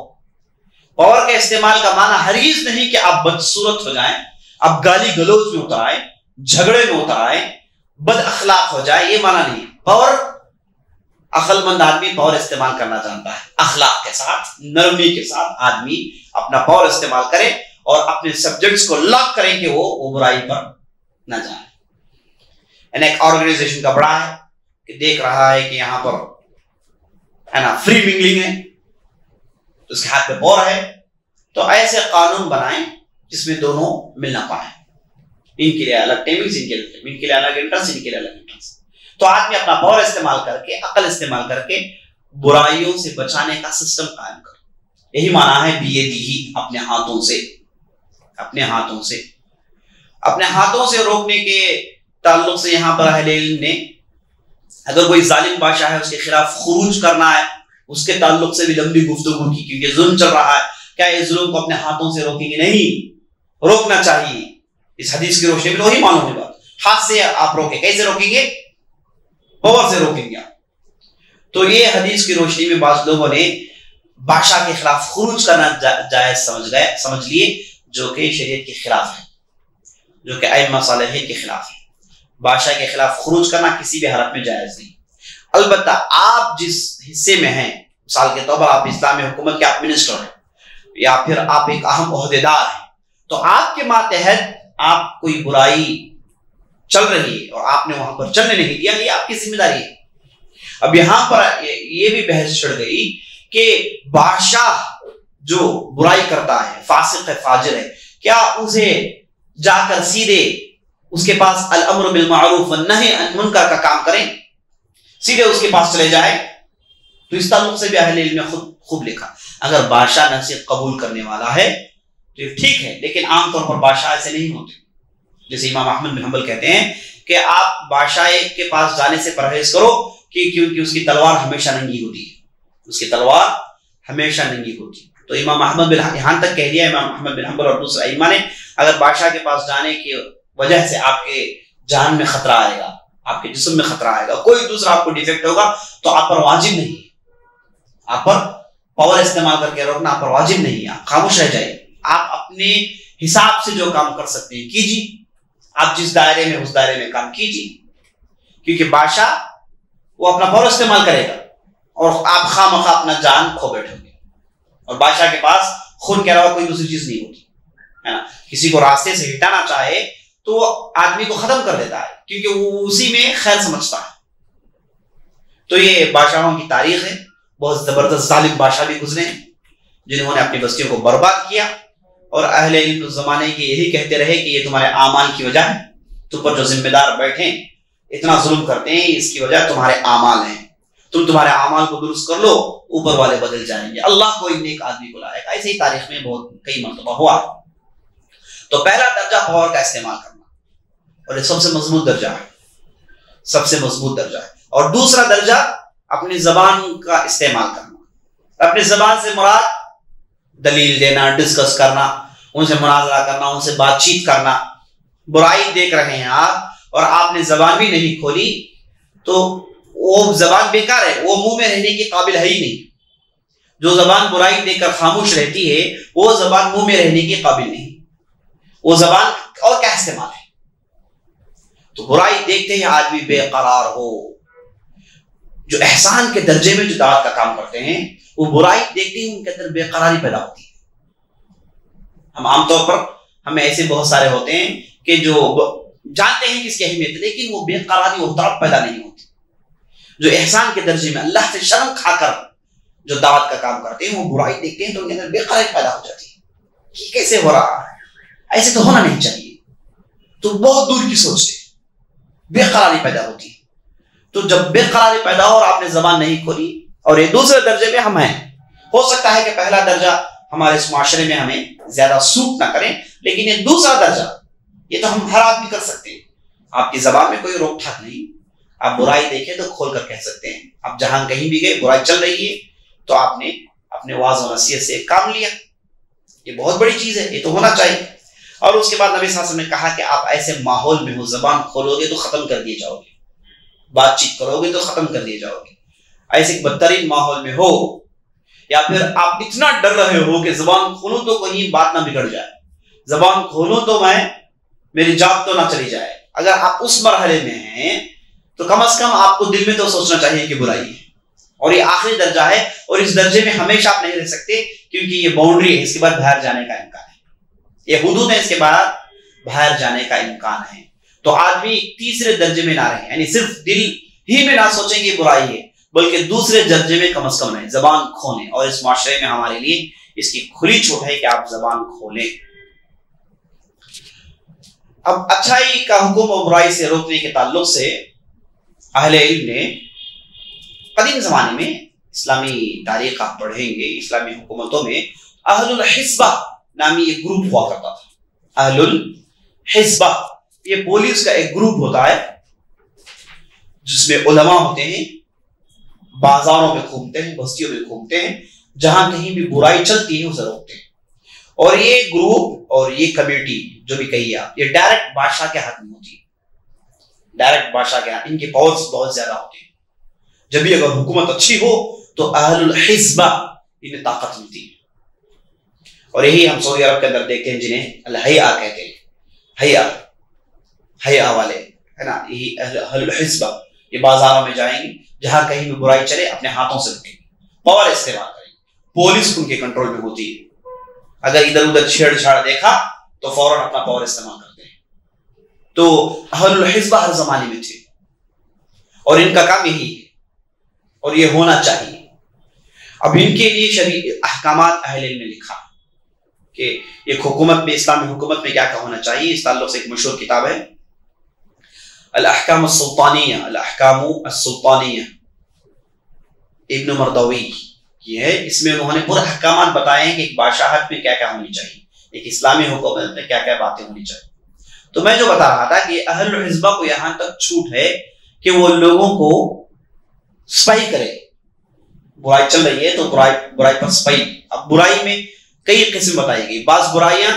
पावर का इस्तेमाल का माना हरगिज नहीं कि आप बदसूरत हो जाएँ, आप गाली गलोच में उतर आए झगड़े में उतर आए बद अखलाक हो जाए, ये माना नहीं। पावर अकलमंद आदमी पावर इस्तेमाल करना जानता है। अखलाक के साथ, नरमी के साथ आदमी अपना पावर इस्तेमाल करे और अपने सब्जेक्ट्स को लॉक करें कि वो वो बुराई पर न जाए। एक ऑर्गेनाइजेशन का बड़ा है कि देख रहा है कि यहाँ पर है ना? फ्री मिंगलिंग है। तो उसके हाथ में पावर है। तो ऐसे कानून बनाए जिसमें दोनों मिल ना पाए। इनके लिए अलग टेमिंग्स इनके लिए इनके लिए अलग इंट्रेंस इनके लिए अलग इंट्रेंस तो आदमी अपना पावर इस्तेमाल करके, अकल इस्तेमाल करके बुराइयों से बचाने का सिस्टम कायम कर। यही माना है बी ए दी अपने हाथों से। अपने हाथों से। अपने हाथों से रोकने के ताल्लुक से यहाँ पर अहले ने अगर कोई जालिम बादशाह है, उसके खिलाफ खरूज करना है, उसके ताल्लुक से भी लंबी गुफ्तु की, क्योंकि जुल्म चल रहा है, क्या इस जुल्म को अपने हाथों से रोकेंगे नहीं? रोकना चाहिए। इस हदीस की रोशनी में तो वही मालूम है बात हाथ से आप रोके। कैसे रोकेंगे? पावर से रोकेंगे आप। तो ये हदीस की रोशनी में बाज लोगों ने बादशाह के खिलाफ खरूज करना जायज़ समझ गए, समझ लिए, जो कि शरीयत के खिलाफ है, जो कि अम साल के खिलाफ है। बादशाह के खिलाफ खरूज करना किसी भी हालत में जायज़ नहीं। अलबत् आप जिस हिस्से में हैं मिसाल के तौर पर आप इस्लामी हुकूमत के आप मिनिस्टर हैं, या फिर आप एक अहम अहदेदार हैं तो आपके मातहत आप कोई बुराई चल रही है और आपने वहाँ पर चलने नहीं दिया, ये आपकी ज़िम्मेदारी है। अब यहाँ पर ये भी बहस चढ़ गई कि बादशाह जो बुराई करता है, फासिक है, फाजिर है, क्या उसे जाकर सीधे उसके पास अल अमर बिल मारूफ मुनकर का काम करें। सीधे उसके पास चले जाए। तो इस ताल्लुक से भी अहले ने खुद खूब लिखा। अगर बादशाह नसीब कबूल करने वाला है तो ठीक है, लेकिन आमतौर पर बादशाह ऐसे नहीं होते। जैसे इमाम अहमद बिन हम्बल कहते हैं कि आप बादशाह के पास जाने से परहेज करो कि क्योंकि उसकी तलवार हमेशा नंगी होती है। उसकी तलवार हमेशा नंगी होती है। तो इमाम अहमद बिन यहाँ तक कह दिया, इमाम अहमद बिन हम्बल और दूसरा इमा ने, अगर बादशाह के पास जाने की वजह से आपके जान में खतरा आएगा, आपके जिसम में खतरा आएगा, कोई दूसरा आपको डिफेक्ट होगा तो आप पर वाजिब नहीं आप पर पावर इस्तेमाल करके रोकना आप पर वाजिब नहीं आप खामोश रह जाइए। आप अपने हिसाब से जो काम कर सकते हैं, कीजिए। आप जिस दायरे में, उस दायरे में काम कीजिए। क्योंकि बादशाह वो अपना पावर इस्तेमाल करेगा और आप खाम खा अपना जान खो बैठोगे। और बादशाह के पास खून के अलावा कोई दूसरी चीज़ नहीं होती। है ना? किसी को रास्ते से हिटाना चाहे तो आदमी को खत्म कर देता है, क्योंकि वो उसी में खैर समझता है। तो ये बादशाहों की तारीख है। बहुत ज़बरदस्त जालिम बादशाह भी गुजरे हैं, जिन्होंने अपनी बस्तियों को बर्बाद किया। और अहले जमाने के यही कहते रहे कि ये तुम्हारे आमाल की वजह है। तुम पर जो जिम्मेदार बैठे इतना जुल्म करते हैं, इसकी वजह तुम्हारे आमाल हैं। तुम तुम्हारे आमाल को दुरुस्त कर लो, ऊपर वाले बदल जाएँगे। अल्लाह कोई नेक आदमी को लाएगा ऐसे ही तारीख में बहुत कई मरतबा हुआ। तो पहला दर्जा पावर का इस्तेमाल करना। और सबसे मज़बूत दर्जा है। सबसे मज़बूत दर्जा है। और दूसरा दर्जा अपनी जबान का इस्तेमाल करना। अपनी जबान से मुराद दलील देना, डिस्कस करना, उनसे मुनाजरा करना, उनसे बातचीत करना। बुराई देख रहे हैं आप और आपने जबान भी नहीं खोली तो वो जबान बेकार है। वो मुँह में रहने के काबिल है ही नहीं। जो जबान बुराई देखकर खामोश रहती है, वो जबान मुँह में रहने के काबिल नहीं। वो जबान और क्या इस्तेमाल है? तो बुराई देखते ही आदमी बेकरार हो। जो एहसान के दर्जे में जो दावत का काम करते हैं, वो बुराई देखते ही उनके अंदर बेकरारी पैदा होती है। हम आमतौर पर, हमें ऐसे बहुत सारे होते हैं कि जो जानते हैं किसकी अहमियत, लेकिन वो बेकरारी और तड़प पैदा नहीं होती। जो एहसान के दर्जे में अल्लाह से शर्म खाकर जो दावत का काम करते हैं, वो बुराई देखते हैं तो उनके अंदर बेकरारी पैदा हो जाती है। कि कैसे हो रहा है? ऐसे तो होना नहीं चाहिए। तो बहुत दूर की सोच से। बेकरारी पैदा होती। है तो जब बेकरारी पैदा हो और आपने जबान नहीं खोली और ये दूसरे दर्जे में हम हैं, हो सकता है कि पहला दर्जा हमारे इस माशरे में हमें ज़्यादा सूट ना करें, लेकिन ये दूसरा दर्जा, ये तो हम हर आदमी कर सकते हैं। आपकी जबान में कोई रोक ठाक नहीं। आप बुराई देखें तो खोल कर कह सकते हैं। आप जहाँ कहीं भी गए, बुराई चल रही है तो आपने अपने वाज और नसीहत से काम लिया। ये बहुत बड़ी चीज़ है, ये तो होना चाहिए। और उसके बाद नबी साहब ने कहा कि आप ऐसे माहौल में हो, जबान खोलोगे तो खत्म कर दिए जाओगे। बातचीत करोगे तो खत्म कर दिए जाओगे। ऐसे बदतरीन माहौल में हो, या फिर आप इतना डर रहे हो कि जबान खोलो तो कहीं बात ना बिगड़ जाए। जबान खोलो तो मैं, मेरी जात तो ना चली जाए। अगर आप उस मरहले में हैं तो कम अज कम आपको दिल में तो सोचना चाहिए कि बुराई है। और ये आखिरी दर्जा है, और इस दर्जे में हमेशा आप नहीं रह सकते, क्योंकि ये बाउंड्री है, इसके बाद बाहर जाने का इम्कान है। ये हदूद है इसके बाद बाहर जाने का इम्कान है। तो आदमी तीसरे दर्जे में ना रहे, यानी सिर्फ़ दिल ही में ना सोचेंगे बुराई है, बल्कि दूसरे दर्जे में कम अज कम रहे, जबान खोलें। और इस माशरे में हमारे लिए इसकी खुली छूट है कि आप जबान खोलें। अब अच्छाई का हुक्म और बुराई से रोकने के ताल्लुक से अहले ने कदीम ज़माने में इस्लामी तारीख आप पढ़ेंगे, इस्लामी हुकूमतों में अहलुल हिस्बा नामी एक ग्रुप हुआ करता था। अहलुल हिस्बा ये पुलिस का एक ग्रुप होता है, जिसमें उलमा होते हैं, बाजारों में घूमते हैं, बस्तियों में घूमते हैं, जहाँ कहीं भी बुराई चलती है, उसे रोकते हैं। और ये ग्रुप और ये कमेटी जो भी कही आप, ये डायरेक्ट बादशाह के हाथ में होती है। डायरेक्ट बादशाह के हाथ, इनके पावर्स बहुत ज़्यादा होते हैं। जब भी अगर हुकूमत अच्छी हो तो अहलुल हिस्बा इन्हें ताकत मिलती है। और यही हम सऊदी अरब के अंदर देखते हैं जिन्हें अलहया कहते हैं। हया हया वाले, है ना? यही हिस्बा। ये बाजारों में जाएँगे, जहाँ कहीं भी बुराई चले, अपने हाथों से रुकेंगे पावर इस्तेमाल करेंगे पुलिस उनके कंट्रोल में होती है। अगर इधर उधर छेड़छाड़ देखा तो फ़ौरन अपना पावर इस्तेमाल करते हैं। तो अहलुल हिस्बा हर जमाने में थे। और इनका काम यही है। और ये होना चाहिए। अब इनके लिए शरी अहकाम अहल ने लिखा। कि एक हुकूमत में, इस्लामी हुकूमत में क्या क्या होना चाहिए? इस ताल्लुक से एक मशहूर किताब है। अहकाम सुल्तानिया अहकाम सुल्तानिया इब्न मरदवी की है। इसमें उन्होंने पूरे अहकाम बताए हैं कि एक बादशाहत में क्या क्या होनी चाहिए। एक इस्लामी हुकूमत में क्या क्या बातें होनी चाहिए। तो मैं जो बता रहा था कि अहल हिजबा को यहाँ तक छूट है कि वो लोगों को स्पाई करे। बुराई चल रही है तो बुराई बुराई पर स्पाई अब बुराई में कई किस्म बताई गई। बास बुराइयाँ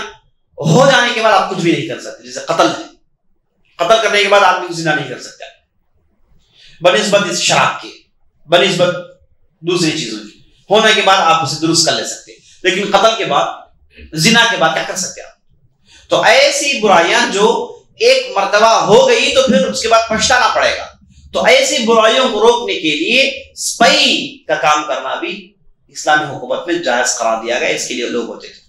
हो जाने के बाद आप कुछ भी नहीं कर सकते, जैसे कत्ल है। कत्ल करने के बाद आदमी ज़िंदा नहीं कर सकता। बनस्बत इस शराब के बनस्बत दूसरी चीज़ों की। होने के बाद आप उसे दुरुस्त कर ले सकते लेकिन कत्ल के बाद, जिना के बाद क्या कर सकते आप? तो ऐसी बुराइयाँ जो एक मर्तबा हो गई तो फिर उसके बाद पछताना पड़ेगा। तो ऐसी बुराइयों को रोकने के लिए स्पाई का काम करना भी इस्लामी हुकूमत में जायज़ करार दिया गया, इसके लिए लोग होते थे।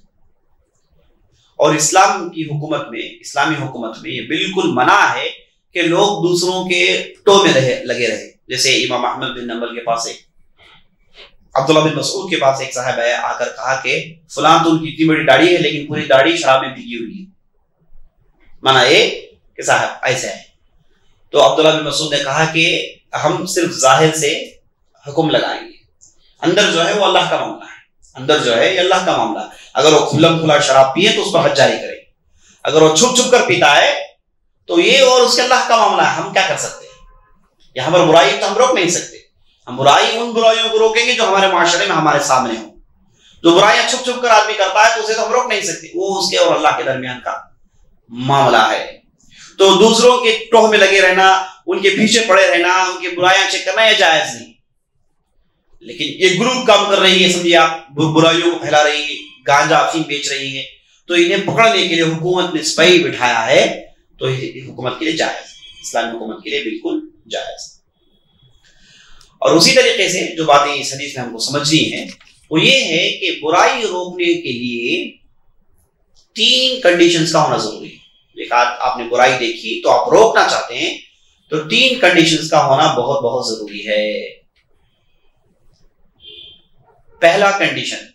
और इस्लाम की हुकूमत में, इस्लामी हुकूमत में ये बिल्कुल मना है कि लोग दूसरों के टो में रहे, लगे रहे। जैसे इमाम अहमद बिन नंबल के पास एक, अब्दुल्ला बिन मसूद के पास एक साहब है आकर कहा कि फलां तो उनकी इतनी बड़ी दाढ़ी है, लेकिन पूरी दाढ़ी शराब में भीगी हुई है। माना ये कि साहब, ऐसा है। तो अब्दुल्ला बिन मसूद ने कहा कि हम सिर्फ़ ज़ाहिर से हुक्म लगाएँगे। अंदर जो है वो अल्लाह का मामला है। अंदर जो है ये अल्लाह का मामला है। अगर वो खुलम खुला शराब पिए तो उस पर हज जारी करे। अगर वो छुप छुप कर पीता है तो ये और उसके अल्लाह का मामला है। हम क्या कर सकते हैं? यहाँ पर बुराई तो हम रोक नहीं सकते। हम बुराई उन बुराइयों को रोकेंगे जो हमारे माशरे में हमारे सामने हो। जो बुराइयाँ छुप छुप कर आदमी करता है तो उसे तो हम रोक नहीं सकते। वो उसके और अल्लाह के दरमियान का मामला है। तो दूसरों के टोह में लगे रहना, उनके पीछे पड़े रहना, उनकी बुराइयाँ चेक करना यह जायज़ नहीं। लेकिन ये ग्रुप काम कर रही है समझिए आप बुराइयों को फैला रही है, गांजा अफीम बेच रही है। तो इन्हें पकड़ने के लिए हुकूमत ने स्पाई बिठाया है तो हुकूमत के लिए जायज़, इस्लामी हुकूमत के लिए बिल्कुल जायज़। और उसी तरीके से जो बातें इस हदीस में हमको समझनी है, वो ये है कि बुराई रोकने के लिए तीन कंडीशंस का होना ज़रूरी है। एक आपने बुराई देखी तो आप रोकना चाहते हैं तो तीन कंडीशंस का होना बहुत बहुत ज़रूरी है। पहला कंडीशन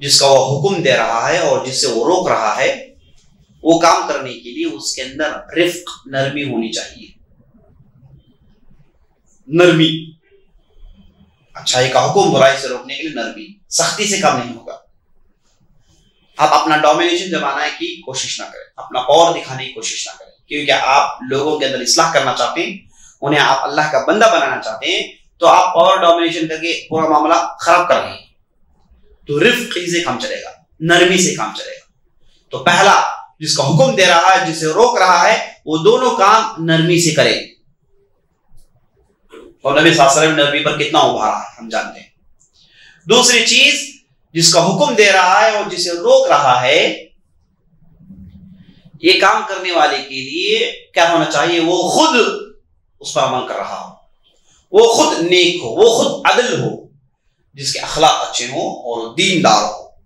जिसका वो हुक्म दे रहा है और जिससे वो रोक रहा है, वो काम करने के लिए उसके अंदर रिफ्क, नरमी होनी चाहिए। नरमी। अच्छाई का हुक्म बुराई से रोकने के लिए नरमी। सख्ती से कम नहीं होगा। आप अपना डोमिनेशन जमाने की कोशिश ना करें। अपना पावर दिखाने की कोशिश ना करें। क्योंकि आप लोगों के अंदर इसलाह करना चाहते हैं, उन्हें आप अल्लाह का बंदा बनाना चाहते हैं तो आप पावर डोमिनेशन करके पूरा मामला खराब कर रहे हैं। तो रिफ्क से काम चलेगा, नरमी से काम चलेगा। तो पहला जिसका हुक्म दे रहा है, जिसे रोक रहा है, वो दोनों काम नरमी से करे। और नबी वसल्लम नरमी पर कितना उभारा है, हम जानते हैं। दूसरी चीज़ जिसका हुक्म दे रहा है और जिसे रोक रहा है, ये काम करने वाले के लिए क्या होना चाहिए, वो खुद उस पर अमल कर रहा हो। वो खुद नेक हो, वो खुद अदल हो, जिसके अखलाक अच्छे हों और दीनदार हो।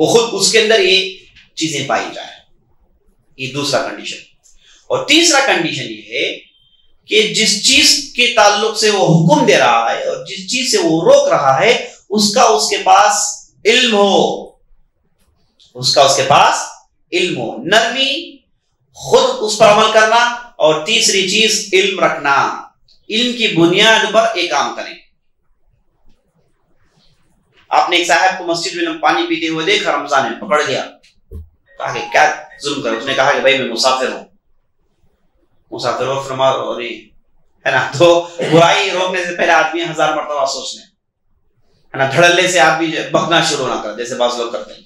वो खुद उसके अंदर ये चीज़ें पाई जाए। ये दूसरा कंडीशन और तीसरा कंडीशन ये है कि जिस चीज़ के ताल्लुक से वो हुक्म दे रहा है और जिस चीज़ से वो रोक रहा है, उसका उसके पास इल्म हो। उसका उसके पास इल्म हो। नरमी, खुद उस पर अमल करना और तीसरी चीज़ इल्म रखना। इल्म की बुनियाद पर एक काम करें। आपने एक साहब को मस्जिद में पानी पीते हुए देखा, रमज़ान में पकड़ लिया। कहा कि क्या जुल्म कर? उसने कहा कि भाई, मैं मुसाफिर हूँ। मुसाफिर हो फरमा नहीं है ना? तो बुराई रोकने से पहले आदमी हज़ार मरतबा सोच सोचने है ना? धड़ल्ले से आदमी बकना शुरू ना कर जैसे बात लोग करते हैं।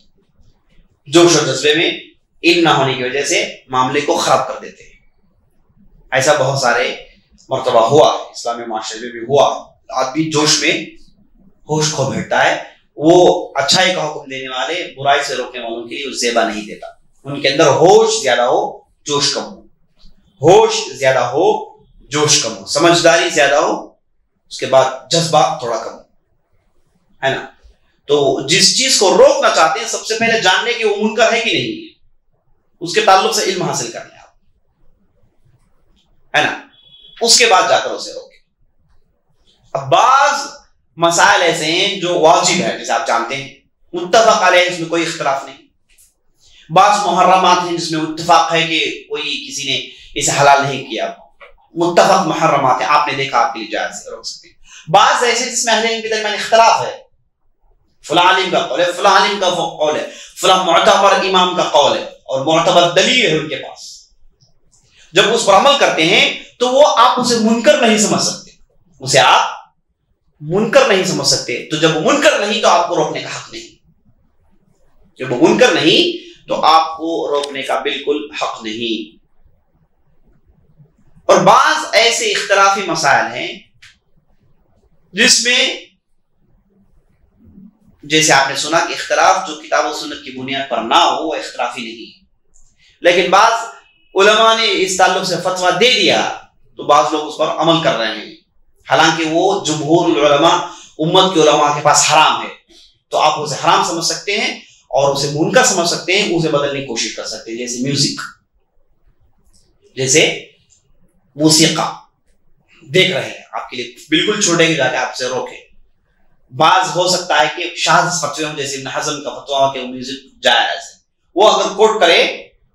जोश और जज्बे में इन ना होने की वजह से मामले को खराब कर देते हैं। ऐसा बहुत सारे मरतबा हुआ, इस्लामी माशरे में भी हुआ, आदमी जोश में होश खो बैठता है। वो अच्छाई का हुक्म देने वाले, बुराई से रोकने वालों के लिए जेबा नहीं देता। उनके अंदर होश ज़्यादा हो, जोश कम हो। होश ज़्यादा हो, जोश कम हो। समझदारी ज़्यादा हो, उसके बाद जज्बा थोड़ा कम हो। है ना? तो जिस चीज़ को रोकना चाहते हैं, सबसे पहले जानने की मुनकर है कि नहीं है। उसके ताल्लुक से इल्म हासिल करने आप। है ना? उसके बाद जाकर उसे रोके। अब बाज मसाइल ऐसे हैं जो वाजिब है, जैसे आप जानते हैं। मुतफक है इसमें कोई इख्तलाफ नहीं। बाज मुहर्रमात हैं, जिसमें इतफाक है कि कोई किसी ने इसे हलाल नहीं किया। मुतफक मुहर्रमात है, आपने देखा, आपके लिए जायज़ रोक सकते हैं। बाज ऐसे जिसमें अहले के दरमियान इख्तलाफ है। फला आलिम का कौल है, फला आलिम का कौल है। फला मोतबर इमाम का कौल है। और मोतबर दलील है उनके पास। जब उस पर अमल करते हैं तो वो आप उसे मुनकर नहीं समझ सकते। उसे आप मुनकर नहीं समझ सकते। तो जब मुनकर नहीं तो आपको रोकने का हक नहीं। जब मुनकर नहीं तो आपको रोकने का बिल्कुल हक नहीं। और बाज ऐसे इख्तलाफी मसाइल हैं, जिसमें जैसे आपने सुना कि इख्तलाफ जो किताब और सुन्नत की बुनियाद पर ना हो वह इख्तलाफी नहीं है। लेकिन बाज उलमा ने इस ताल्लुक से फतवा दे दिया तो बाज लोग उस पर अमल कर रहे हैं। हालाँकि वो जमहूर उम्मत के उलमा के पास हराम है। तो आप उसे हराम समझ सकते हैं और उसे मुनकर समझ सकते हैं, उसे बदलने की कोशिश कर सकते हैं, जैसे म्यूज़िक, जैसे मूसीका। देख रहे हैं, आपके लिए बिल्कुल छोटे के जाके आपसे रोके। बाज हो सकता है कि शाह फतवे जैसे हजम का फतवा के म्यूज़िक जायज़ वो अगर कोट करे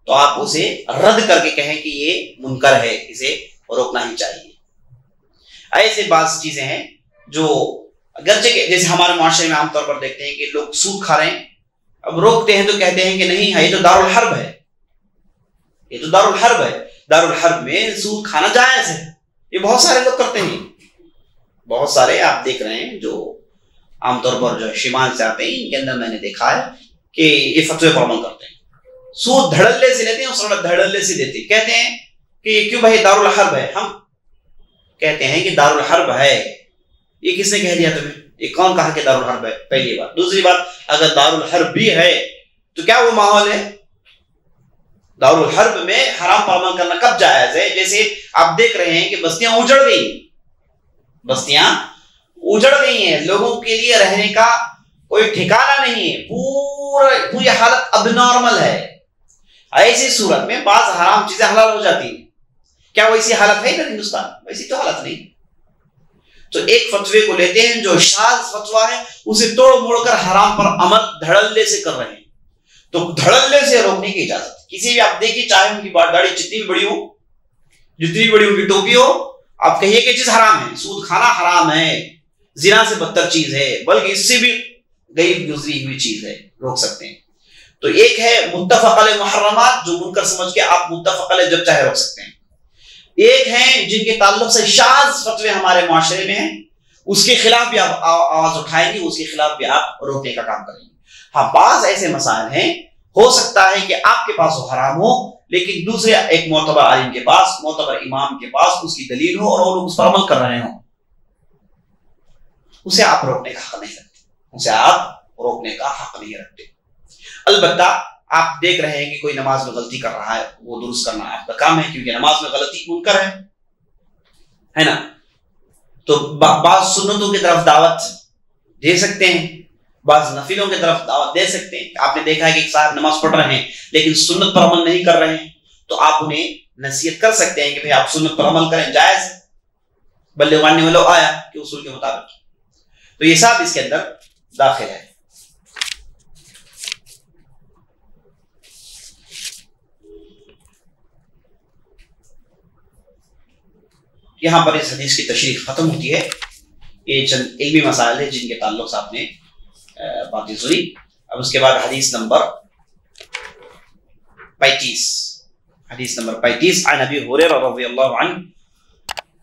तो आप उसे रद्द करके कहें कि ये मुनकर है, इसे रोकना ही चाहिए। ऐसे बात चीज़ें हैं जो अगरचे जैसे हमारे माशरे में आमतौर पर देखते हैं कि लोग सूद खा रहे हैं, अब रोकते हैं तो कहते हैं कि नहीं, है, ये तो दारुल हर्ब है। ये तो दारुल हर्ब है। दारुल हर्ब में सूद खाना जायज़ है। ये बहुत सारे लोग करते हैं। बहुत सारे आप देख रहे हैं जो आमतौर पर जो शिमाल से आते हैं, इनके अंदर मैंने देखा है कि ये फतवे पर अमल करते हैं। सूद धड़ल्ले से लेते हैं धड़ल्ले से देते। कहते हैं कि ये क्यों भाई दारुल हर्ब है? हम कहते हैं कि दारुल हर्ब है। ये किसने कह दिया तुम्हें? ये कौन कहा कि दारुल हर्ब है? पहली बात। दूसरी बात, अगर दारुल हर्ब भी है तो क्या वो माहौल है? दारुल हर्ब में हराम पालन करना कब जायज़ है? जैसे आप देख रहे हैं कि बस्तियाँ उजड़ गई। बस्तियाँ उजड़ गई हैं। लोगों के लिए रहने का कोई ठिकाना नहीं है। पूरा पूरी हालत अब नॉर्मल है। ऐसी सूरत में बाज हराम चीज़ें हलाल हो जाती हैं। क्या वैसी हालत है इधर हिंदुस्तान? वैसी तो हालत नहीं। तो एक फतवे को लेते हैं, जो शाज फतवा है, उसे तोड़ मोड़ कर हराम पर अमल धड़ल्ले से कर रहे हैं। तो धड़ल्ले से रोकने की इजाज़त। किसी भी आप देखिए, चाहे उनकी दाढ़ी जितनी भी बड़ी हो, जितनी बड़ी उनकी टोपी हो, आप कहिए कि चीज़ हराम है। सूद खाना हराम है। जिना से बदतर चीज़ है। बल्कि इससे भी गई गुजरी हुई चीज़ है। रोक सकते हैं। तो एक है मुतफ़ल मुहर्रमात, जो मुनकर समझ के आप मुतफ़ल जब चाहे रोक सकते हैं। एक है जिनके ताल्लुक से शाज फतवे हमारे माशरे में हैं, उसके खिलाफ भी आप आवाज़ उठाएँगे, उसके खिलाफ भी आप रोकने का काम करेंगे। हाँ बाज ऐसे मसाइल हैं, हो सकता है कि आपके पास वो हराम हो, लेकिन दूसरे एक मोतबर आलिम के पास, मोतबर इमाम के पास उसकी दलील हो और वो लोग उस पर अमल कर रहे हो। उसे आप रोकने का हक नहीं रखते। उसे आप रोकने का हक नहीं रखते। अलबत्ता आप देख रहे हैं कि कोई नमाज़ में गलती कर रहा है, वो दुरुस्त करना आपका काम है, क्योंकि नमाज़ में गलती मुनकर है। है ना? तो बाज सुन्नतों की तरफ़ दावत दे सकते हैं, बाज नफिलों की तरफ़ दावत दे सकते हैं। आपने देखा है कि साहब नमाज़ पढ़ रहे हैं, लेकिन सुन्नत पर अमल नहीं कर रहे हैं। तो आप उन्हें नसीहत कर सकते हैं कि भाई आप सुन्नत पर अमल करें, जायज़ बल्ले मानने वालों आया कि उसूल के मुताबिक। तो ये सब इसके अंदर दाखिल है। यहां पर इस हदीस की तशरी खत्म होती है ये चंद एक भी मसाइल है जिनके ताल्लुक से आपने बातें सुनी अब उसके बाद हदीस नंबर पैंतीस हदीस नंबर पैंतीस अन अबी हुरैरा रज़ियल्लाहु अन्हु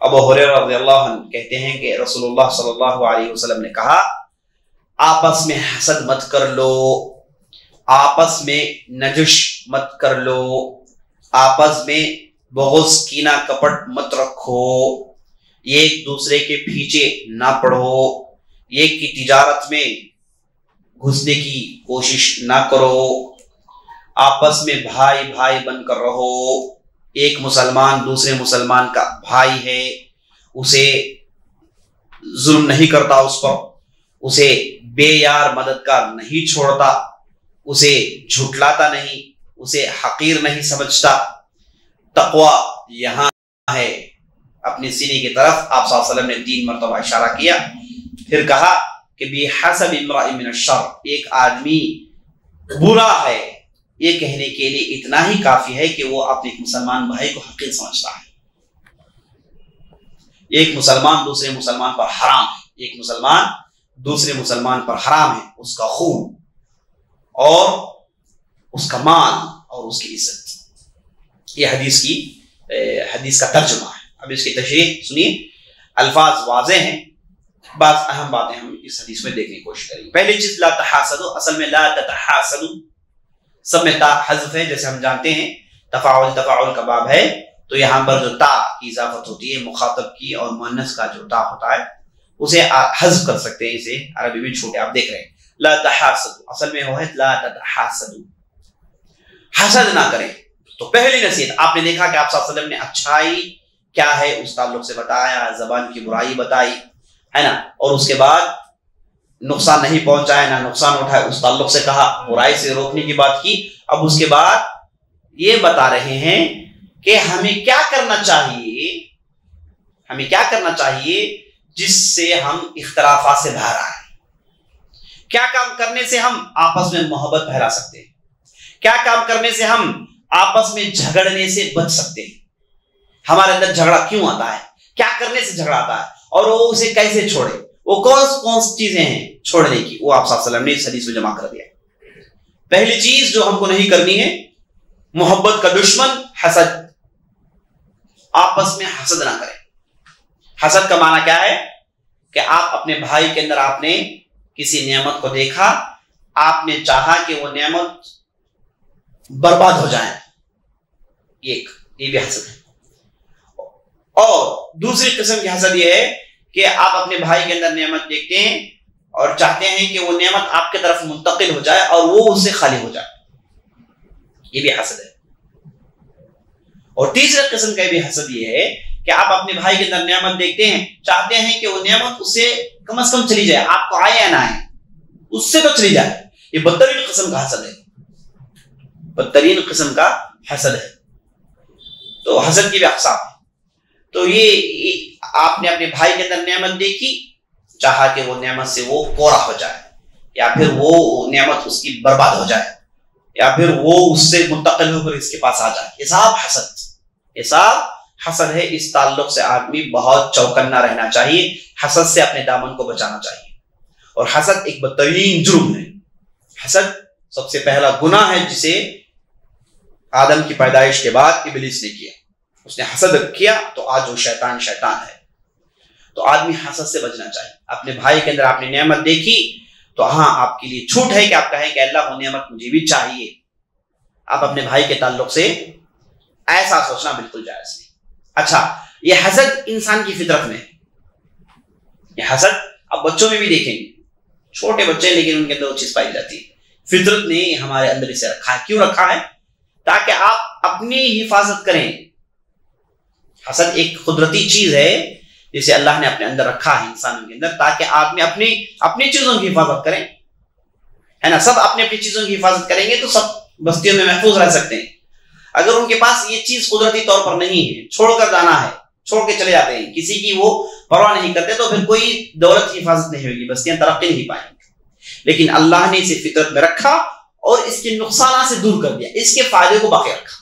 अबू हुरैरा रज़ियल्लाहु अन्हु कहते हैं कि रसूलुल्लाह सल्लल्लाहु अलैहि वसल्लम ने कहा आपस में हसद मत कर लो आपस में नजश मत कर लो। आपस में बहुत कीना कपट मत रखो। एक दूसरे के पीछे ना पढ़ो एक की तिजारत में घुसने की कोशिश ना करो। आपस में भाई भाई बनकर रहो। एक मुसलमान दूसरे मुसलमान का भाई है। उसे जुल्म नहीं करता उस पर। उसे बेयार मददगार नहीं छोड़ता। उसे झुटलाता नहीं, उसे हकीर नहीं समझता। तकवा यहाँ है। अपने सीने की तरफ़ आप वसल्लम ने तीन मरतबा इशारा किया। फिर कहा कि बेहसब इमरान शर एक आदमी बुरा है। ये कहने के लिए इतना ही काफ़ी है कि वो अपने मुसलमान भाई को हकीर समझता है। एक मुसलमान दूसरे मुसलमान पर हराम है। एक मुसलमान दूसरे मुसलमान पर हराम है। उसका खून और उसका माल और उसकी इज़्ज़त। ये हदीस की हदीस का तर्जुमा है। अब इसकी तशरी सुनिए। अल्फाज वाजे हैं। बात, अहम बातें हम इस हदीस में देखने की कोशिश करेंगे। पहली चीज़, ला तहासदु। असल में ला तहासदु सब में ता हजफ है, जैसे हम जानते हैं। तफाउल तफाउल कबाब है। तो यहाँ पर जो ता की इजाफत होती है, मुखातब की और मुन्नस का जो ता होता है, उसे हजफ कर सकते हैं इसे। अरबी में छोटे आप देख रहे हैं। ला तहासदु असल में वो है ला तहासदु हसद ना करें तो पहली नसीहत आपने देखा कि आप वसल्लम ने अच्छाई क्या है उस ताल्लुक से बताया जबान की बुराई बताई है ना और उसके बाद नुकसान नहीं पहुँचाए ना नुकसान उठाए उस ताल्लुक से कहा बुराई से रोकने की बात की अब उसके बाद ये बता रहे हैं कि हमें क्या करना चाहिए हमें क्या करना चाहिए जिससे हम इख्तलाफा से बाहर आए क्या काम करने से हम आपस में मोहब्बत फैला सकते हैं? क्या काम करने से हम आपस में झगड़ने से बच सकते हैं? हमारे अंदर झगड़ा क्यों आता है? क्या करने से झगड़ा आता है? और वो उसे कैसे छोड़े? वो कौन कौन सी चीज़ें हैं छोड़ने की? वो आप वसल्लम ने इस हदीस में जमा कर दिया। पहली चीज़ जो हमको नहीं करनी है, मोहब्बत का दुश्मन हसद। आपस में हसद ना करें। हसद का माना क्या है? कि आप अपने भाई के अंदर आपने किसी नियामत को देखा, आपने चाहा कि वो नियामत बर्बाद हो जाए। एक, ये भी हसद है। और दूसरी किस्म की हसद यह है कि आप अपने भाई के अंदर नेमत देखते हैं और चाहते हैं कि वो नेमत आपके तरफ़ मुंतकिल हो जाए और वो उससे खाली हो जाए। ये भी हसद है। और तीसरे किस्म का भी हसद ये है कि आप अपने भाई के अंदर नियामत देखते हैं, चाहते हैं कि वो नियामत उससे कम अज कम चली जाए आपको आए या ना आए उससे तो चली जाए। ये बदतरीन किस्म का हसद है। बदतरीन किस्म का हसद है। तो हसद की भी अकसाम तो ये, ये आपने अपने भाई के अंदर नियामत देखी चाहा कि वो नियामत से वो कोरा हो जाए या फिर वो नियामत उसकी बर्बाद हो जाए या फिर वो उससे मुंतकिल होकर इसके पास आ जाए। ये सब हसद ये सब हसद है, इस ताल्लुक से आदमी बहुत चौकन्ना रहना चाहिए हसद से अपने दामन को बचाना चाहिए। और हसद एक बदतरीन जुर्म है। हसद सबसे पहला गुना है जिसे आदम की पैदाइश के बाद इबलीस ने किया। उसने हसद किया तो आज वो शैतान शैतान है। तो आदमी हसद से बचना चाहिए। अपने भाई के अंदर आपने नियमत देखी तो हाँ आपके लिए छूट है कि आप कहें कि अल्लाह वो नियमत मुझे भी चाहिए। आप अपने भाई के ताल्लुक से ऐसा सोचना बिल्कुल जायज़ नहीं। अच्छा ये हसद इंसान की फितरत में। ये हसद अब बच्चों में भी देखेंगे छोटे बच्चे, लेकिन उनके अंदर वो चीज़ पाई जाती है। फितरत ने हमारे अंदर इसे रखा है। क्यों रखा है? ताकि आप अपनी हिफाजत करें। हसद एक कुदरती चीज़ है, जिसे अल्लाह ने अपने अंदर रखा है इंसानों के अंदर, ताकि आदमी अपनी अपनी चीज़ों की हिफाजत करें। है ना? सब अपनी अपनी चीज़ों की हिफाजत करेंगे तो सब बस्तियों में महफूज रह सकते हैं। अगर उनके पास ये चीज़ कुदरती तौर पर नहीं है, छोड़कर जाना है, छोड़ के चले जाते हैं, किसी की वो परवाह नहीं करते तो फिर कोई दौलत की हिफाजत नहीं होगी बस्तियाँ तरक्की नहीं पाएँगे। लेकिन अल्लाह ने इसे फितरत में रखा और इसके नुकसान से दूर कर दिया, इसके फ़ायदे को बाकी रखा।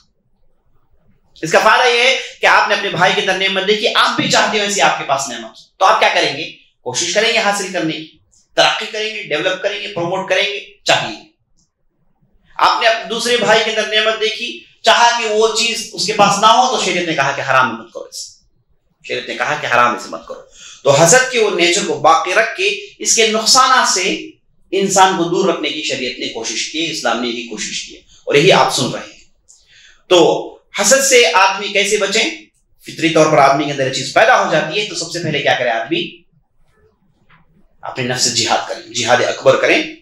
इसका फ़ायदा यह है कि आपने अपने भाई के अंदर नेमत देखी आप भी चाहते हो ऐसी आपके पास नेमत। तो आप क्या करेंगे? कोशिश करेंगे हासिल करने की। तरक्की करेंगे, डेवलप करेंगे, प्रमोट करेंगे, चाहिए। आपने दूसरे भाई के अंदर नेमत देखी चाहा कि वो चीज़ उसके पास ना हो तो शरीयत ने कहा कि हराम मत करो इसे। शरीयत ने कहा कि हराम इसे मत करो। तो हसद के वो नेचर को बाकी रख के इसके नुकसान से इंसान को दूर रखने की शरीयत ने कोशिश की इस्लाम ने यही कोशिश की। और यही आप सुन रहे हैं। तो हसद से आदमी कैसे बचें? फितरी तौर पर आदमी के अंदर चीज़ पैदा हो जाती है तो सबसे पहले क्या करे आदमी? अपने नफ्स जिहाद करें, जिहाद अकबर करें।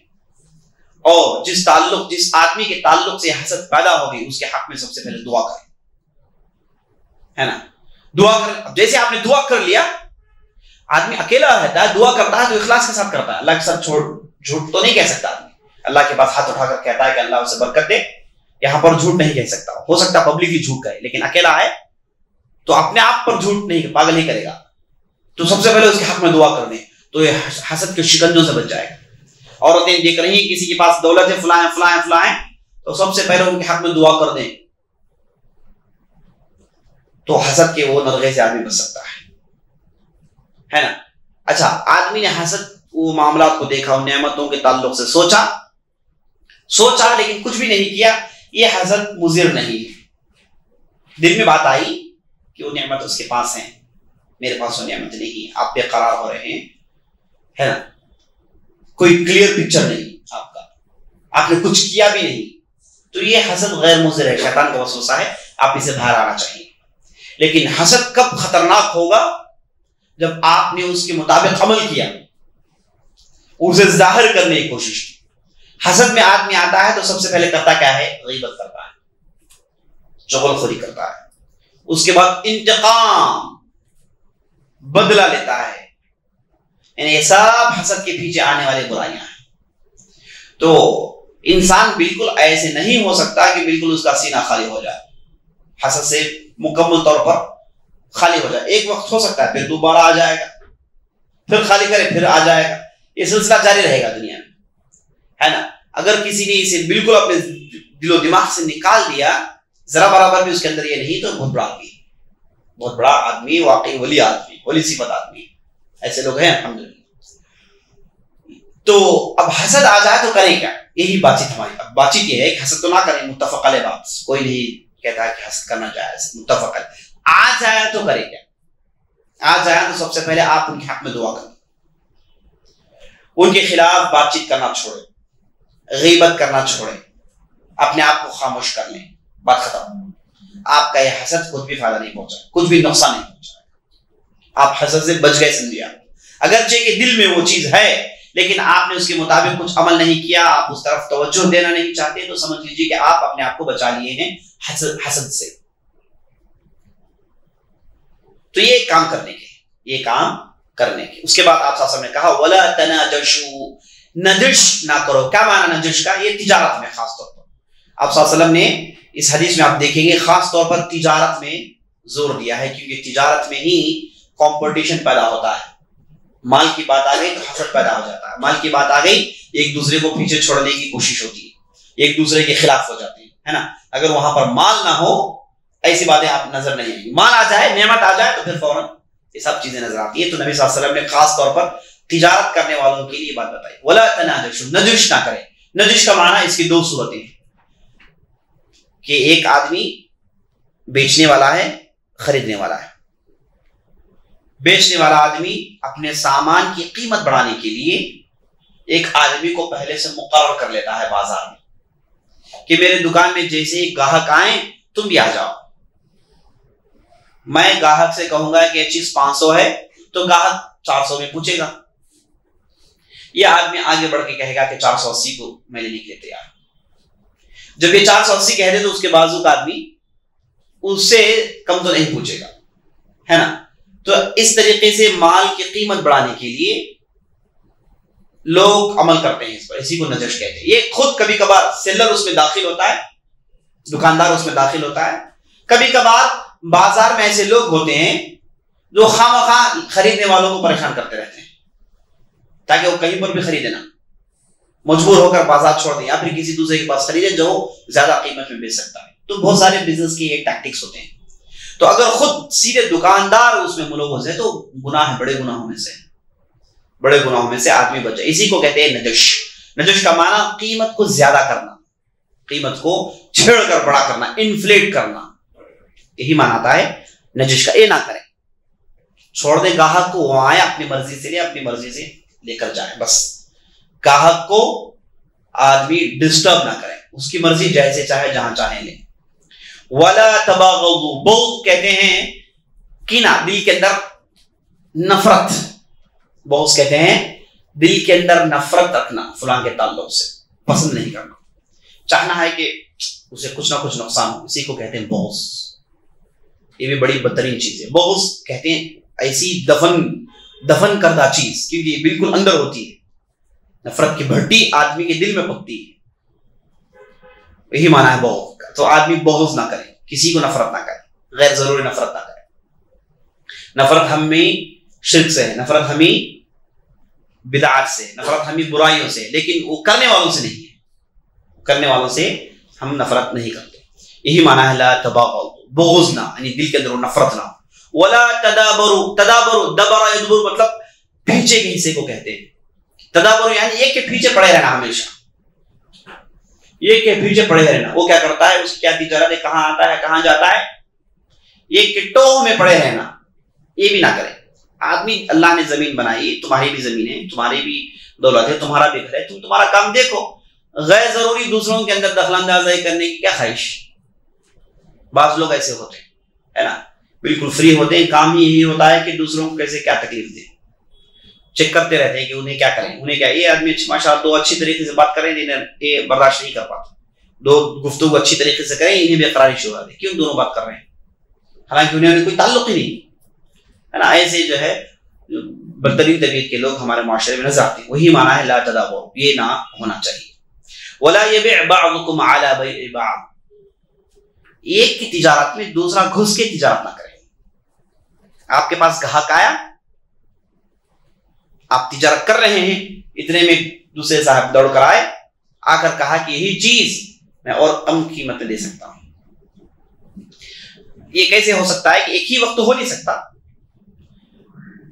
और जिस ताल्लुक, जिस आदमी के ताल्लुक से हसद पैदा होगी उसके हक में सबसे पहले दुआ करें। है ना? दुआ कर। जैसे आपने दुआ कर लिया, आदमी अकेला रहता है, दुआ करता है तो इखलास के साथ करता है। अल्लाह के साथ छोड़, झूठ तो नहीं कह सकता आदमी। अल्लाह के पास हाथ उठाकर कहता है कि अल्लाह उसे बरकत दे। यहाँ पर झूठ नहीं कह सकता। हो सकता पब्लिक ही झूठ कहे, लेकिन अकेला है तो अपने आप पर झूठ नहीं, पागल ही करेगा। तो सबसे पहले उसके हक में दुआ कर दे तो ये हसद के शिकंजों से बच जाएगा। औरतें देख रही हैं, किसी के पास दौलत है, फुलाए फुलाए फुलाए तो सबसे पहले उनके हक में दुआ कर दें। तो हसद के वो नरगे से आदमी बच सकता है। है ना? अच्छा आदमी ने हसद, वो मामला को देखा, उन नियमतों के ताल्लुक से सोचा। सोचा, लेकिन कुछ भी नहीं किया। ये हसद मुजिर नहीं। दिल में बात आई कि वो नियमत उसके पास है। मेरे पास वो नियमत नहीं आप बेकरार हो रहे हैं। है ना? कोई क्लियर पिक्चर नहीं आपका। आपने कुछ किया भी नहीं। तो ये हसद गैर मुजर है शैतान का वसवसा है, आप इसे बाहर आना चाहिए। लेकिन हसद कब खतरनाक होगा? जब आपने उसके मुताबिक अमल किया। उसे ज़ाहिर करने की कोशिश की। हसद में आदमी आता है तो सबसे पहले करता क्या है? गीबत करता है। चगलखोरी करता है। उसके बाद इंतकाम बदला लेता है। यानी सब हसद के पीछे आने वाली बुराइयाँ हैं। तो इंसान बिल्कुल ऐसे नहीं हो सकता कि बिल्कुल उसका सीना खाली हो जाए। हसद से मुकम्मल तौर पर खाली हो जाए। एक वक्त हो सकता है, फिर दोबारा आ जाएगा। फिर खाली करे, फिर आ जाएगा। ये सिलसिला जारी रहेगा दुनिया में। है ना? अगर किसी ने इसे बिल्कुल अपने दिलो दिमाग से निकाल दिया, जरा बराबर भी उसके अंदर ये नहीं तो बहुत बड़ा आदमी बहुत बड़ा आदमी, वाकई वली आदमी, वली सिफत आदमी ऐसे लोग हैं अलहमदुल्ला तो अब हसद आ जाए तो करें क्या? यही बातचीत हमारी। अब बातचीत ये है कि हसद तो ना करें मुतफक बात। कोई नहीं कहता है कि हसद करना जाए मुतफक आ जाए तो करें क्या? आ जाए तो सबसे पहले आप उनके हक में दुआ करें। उनके खिलाफ बातचीत करना छोड़े। गीबत करना छोड़े। अपने आप को खामोश कर लें। बात खत्म। आपका यह हसद कुछ भी फ़ायदा नहीं पहुँचा, कुछ भी नुकसान नहीं पहुँचा। आप हसद से बच गए समझिए आप अगरचे कि दिल में वो चीज़ है, लेकिन आपने उसके मुताबिक कुछ अमल नहीं किया, आप उस तरफ़ तवज्जो देना नहीं चाहते तो समझ लीजिए कि आप अपने आप को बचा लिए हैं हसद से। तो ये काम करने के, ये काम करने के। उसके बाद आप साहब ने कहा, वला तनाजशु, नजिश ना करो। क्या माना नजिश का? ये तिजारत में खास तौर पर। आप वसल्लम ने इस हदीस में आप देखेंगे, खास तौर पर तिजारत में ज़ोर दिया है, क्योंकि तिजारत में ही कंपटीशन पैदा होता है। माल की बात आ गई तो हसद पैदा हो जाता है। माल की बात आ गई, एक दूसरे को पीछे छोड़ने की कोशिश होती है। एक दूसरे के खिलाफ हो जाते हैं, है ना? अगर वहाँ पर माल ना हो, ऐसी बातें आप नज़र नहीं आएँगी। माल आ जाए, नेमत आ जाए तो फिर फ़ौरन ये सब चीज़ें नज़र आती है। तो नबी वसल्लम ने खास तौर पर तिजारत करने वालों के लिए बात बताई। वला तनाजश, नजुश ना करें। नजुश का माना इसकी दो सूरतें कि एक आदमी बेचने वाला है, खरीदने वाला है। बेचने वाला आदमी अपने सामान की कीमत बढ़ाने के लिए एक आदमी को पहले से मुकर कर लेता है बाज़ार में कि मेरे दुकान में जैसे ही ग्राहक आए, तुम भी आ जाओ। मैं ग्राहक से कहूँगा कि चीज़ 500 है तो ग्राहक 400 में पूछेगा। यह आदमी आगे बढ़ के कहेगा कि 480 को मैं लेने के लिए तैयार जब ये 480 कह दे तो उसके बाजू का आदमी उससे कम तो नहीं पूछेगा। है ना? तो इस तरीके से माल की कीमत बढ़ाने के लिए लोग अमल करते हैं इस पर, इसी को नजश कहते हैं। ये खुद कभी कभार सेलर उसमें दाखिल होता है, दुकानदार उसमें दाखिल होता है। कभी कभार बाज़ार में ऐसे लोग होते हैं जो खाम खा खरीदने वालों को परेशान करते रहते हैं, ताकि वो कहीं पर भी खरीदे ना। मजबूर होकर बाज़ार छोड़ दें या फिर किसी दूसरे के पास खरीदे जो ज़्यादा कीमत में बेच सकता है। तो बहुत सारे बिज़नेस के ये टैक्टिक्स होते हैं। तो अगर खुद सीधे दुकानदार उसमें मुलवस है तो गुनाह है, बड़े गुनाहों में से। बड़े गुनाहों में से आदमी बच इसी को कहते हैं नजश। नजश का माना कीमत को ज़्यादा करना। कीमत को छेड़ कर बड़ा करना इन्फ्लेट करना। यही मानाता है नजश का। ये ना करें। छोड़ दे, गाहक को वहाँ आए, अपनी मर्ज़ी से ले, अपनी मर्ज़ी से लेकर जाए, बस। गाहक को आदमी डिस्टर्ब ना करे। उसकी मर्ज़ी जैसे चाहे, जहाँ चाहे ले। वाला तबागु बहुत कहते हैं, कीना, दिल के अंदर नफरत। बहुत कहते हैं, दिल के अंदर नफरत रखना फुलान के ताल्लुक से, पसंद नहीं करना। चाहना है कि उसे कुछ ना कुछ नुकसान हो। इसी को कहते हैं बोस। ये भी बड़ी बदतरीन चीज़ है। बोस कहते हैं, ऐसी दफन दफन करदा चीज़, क्योंकि बिल्कुल अंदर होती है। नफरत की भट्टी आदमी के दिल में पकती है। यही माना है बहुत तो आदमी बहुत ना करे, किसी को नफरत ना करे गैर ज़रूरी नफरत ना करे। नफरत हमें शिरक से है, नफरत हमें बिदात से नफरत हमें बुराइयों से लेकिन वो करने वालों से नहीं है। करने वालों से हम नफरत नहीं करते। यही माना है ला बोझ ना, यानी दिल के अंदर नफरत ना वला तदाबरु तदाबरु, दबरा मतलब पीछे के हिस्से को कहते हैं। तदाबरु यानी एक के पीछे पड़े रहना हमेशा। ये के पीछे पड़े रहना वो क्या करता है? उसकी क्या तिजारत है? कहाँ आता है? कहाँ जाता है? ये किट्टो में पड़े रहना ये भी ना करें। आदमी अल्लाह ने ज़मीन बनाई, तुम्हारी भी ज़मीन है, तुम्हारी भी दौलत है, तुम्हारा भी घर है, तुम तुम्हारा काम देखो। गैर ज़रूरी दूसरों के अंदर दखलंदाजी करने की क्या ख्वाहिश? बाज लोग ऐसे होते है ना? बिल्कुल फ्री होते हैं, काम ही यही होता है कि दूसरों को कैसे क्या तकलीफ़ दें। चेक करते रहते हैं कि उन्हें क्या करें, उन्हें क्या ये आदमी माशा दो अच्छी तरीके से बात करें, जिन्हें ये बर्दाश्त नहीं कर पाते। दो गुफ्तु अच्छी तरीके से करें, इन्हें बेकरारी शुरू दे क्यों दोनों बात कर रहे हैं? हालाँकि उन्हें कोई ताल्लुक ही नहीं है। ना? ऐसे जो है बदतरीन तबीयत के लोग हमारे माशरे में नज़र आते हैं। वही माना है, ला तदाबो ये ना होना चाहिए। वला ये एक की तिजारत में दूसरा घुस के तिजारत ना करें। आपके पास ग्राहक आया आप तिजारत कर रहे हैं, इतने में दूसरे साहब दौड़ कर आए, आकर कहा कि यही चीज़ मैं और कम कीमत दे सकता हूँ। ये कैसे हो सकता है कि एक ही वक्त हो नहीं सकता?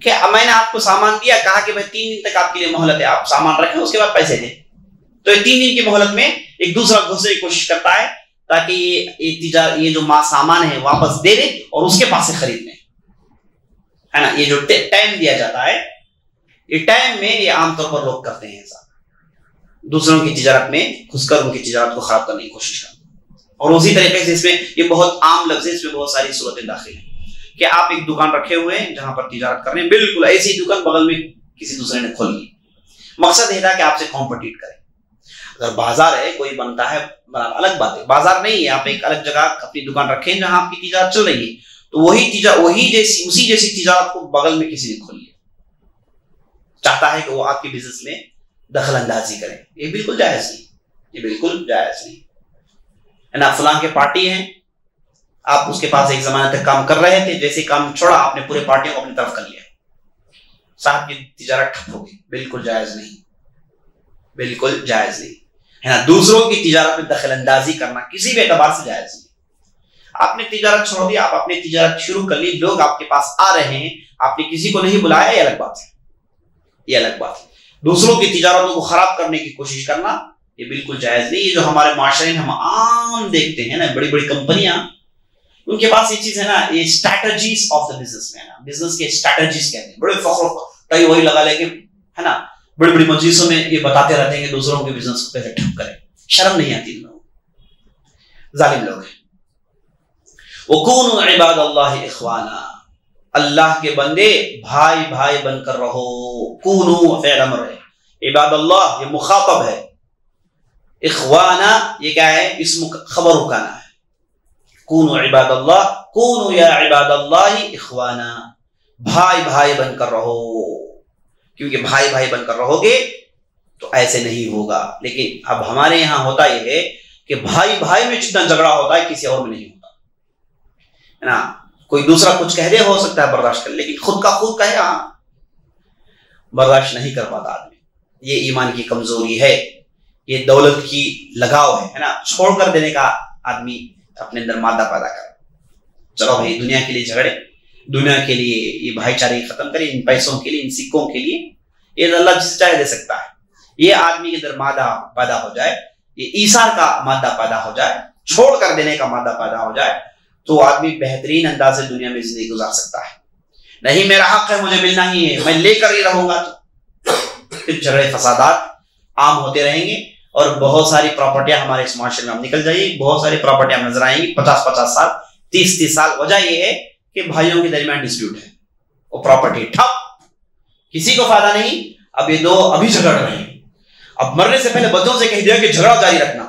कि मैंने आपको सामान दिया, कहा कि भाई तीन दिन तक आपके लिए मोहलत है, आप सामान रखें, उसके बाद पैसे दें। तो ये तीन दिन की मोहलत में एक दूसरा घुसने की कोशिश करता है, ताकि ये ये ये जो मा सामान है, वापस दे दे और उसके पास से खरीद लें। है ना? ये जो टाइम दिया जाता है टाइम में ये आमतौर पर लोग करते हैं ऐसा। दूसरों की तिजारत में घुसकर उनकी तिजारत को खराब करने की कोशिश करते और उसी तरीके से इसमें ये बहुत आम लफ्ज है, इसमें बहुत सारी सूरतें दाखिल हैं। कि आप एक दुकान रखे हुए हैं जहाँ पर तिजारत कर रहे हैं, बिल्कुल ऐसी दुकान बगल में किसी दूसरे ने खोल। ली मकसद ये था कि आपसे कॉम्पिटिट करें। अगर बाज़ार है, कोई बनता है अलग बात है। बाज़ार नहीं है, आप एक अलग जगह अपनी दुकान रखें जहाँ आपकी तिजारत चल रही है। तो वही तिजा, वही जैसी, उसी जैसी तिजारत को बगल में किसी ने खोल लिया चाहता है कि वो आपके बिज़नेस में दखल अंदाजी करें। ये बिल्कुल जायज़ नहीं। ये बिल्कुल जायज़ नहीं। है ना? फलां के पार्टी हैं। आप उसके पास एक जमाने तक काम कर रहे थे। जैसे काम छोड़ा, आपने पूरे पार्टियों को अपनी तरफ़ कर लिया। साहब की तिजारत ठप होगी बिल्कुल जायज़ नहीं। बिल्कुल जायज़ नहीं। है ना? दूसरों की तिजारत में दखल अंदाजी करना किसी भी एतबार से जायज़ नहीं। आपने तिजारत छोड़ दी, आप अपनी तिजारत शुरू कर ली। लोग आपके पास आ रहे हैं। आपने किसी को नहीं बुलाया, ये अलग बात है। ये अलग बात है। दूसरों की तिजारतों को खराब करने की कोशिश करना ये बिल्कुल जायज़ नहीं ये जो हमारे माशरे में हम आम देखते हैं ना बड़ी बड़ी कंपनियाँ, उनके पास ये चीज़ है ना, ये स्ट्रैटेजीज ऑफ़ द बिज़नेस में ना। बिज़नेस के स्ट्रैटेजीज कहते हैं। बड़े फखर कई वही लगा लेके, है ना बड़ी बड़ी मजलिसों में ये बताते रहते हैं कि दूसरों के बिज़नेस को कैसे ठप करें। शर्म नहीं आती इन लोगों जालिम लोग हैं। वकून इबाद अल्लाह इखवाना। अल्लाह के बंदे भाई भाई बनकर रहो। कूनू फ़ेल अमर इबाद अल्लाह ये मुखातब है। इखवाना, ये क्या है? इसम खबर उकाना है। कून इबाद अल्लाह कून या इबाद अल्लाह इखवाना। भाई भाई बनकर रहो। क्योंकि भाई भाई बनकर रहोगे तो ऐसे नहीं होगा। लेकिन अब हमारे यहाँ होता यह है कि भाई भाई में जितना झगड़ा होता है, किसी और में नहीं होता। है ना? कोई दूसरा कुछ कह दे, हो सकता है बर्दाश्त कर लेकिन खुद का खुद कहे हाँ। बर्दाश्त नहीं कर पाता आदमी। ये ईमान की कमज़ोरी है। ये दौलत की लगाव है है ना? छोड़कर देने का आदमी अपने अंदर मादा पैदा करे। चलो भाई, दुनिया के लिए झगड़े, दुनिया के लिए ये भाईचारे खत्म करें, इन पैसों के लिए, इन सिक्कों के लिए। ये अल्लाह जिस चाहे दे सकता है। ये आदमी के अंदर मादा पैदा हो जाए, ये ईसार का मादा पैदा हो जाए, छोड़ कर देने का मादा पैदा हो जाए तो आदमी बेहतरीन अंदाज से दुनिया में ज़िंदगी गुजार सकता है। नहीं, मेरा हक है, मुझे मिलना ही है। मैं लेकर ही रहूँगा तो। फिर झगड़े, फसादात आम होते रहेंगे और बहुत सारी प्रॉपर्टियाँ हमारे इस माशरे में निकल जाएगी। बहुत सारी प्रॉपर्टियाँ नज़र आएँगी। पचास पचास साल तीस तीस साल। वजह यह है कि भाइयों के दरमियान डिस्प्यूट है। वो प्रॉपर्टी ठप। किसी को फ़ायदा नहीं। अब ये दो अभी झगड़ रहे हैं। अब मरने से पहले बच्चों से कह दिया कि झगड़ा जारी रखना,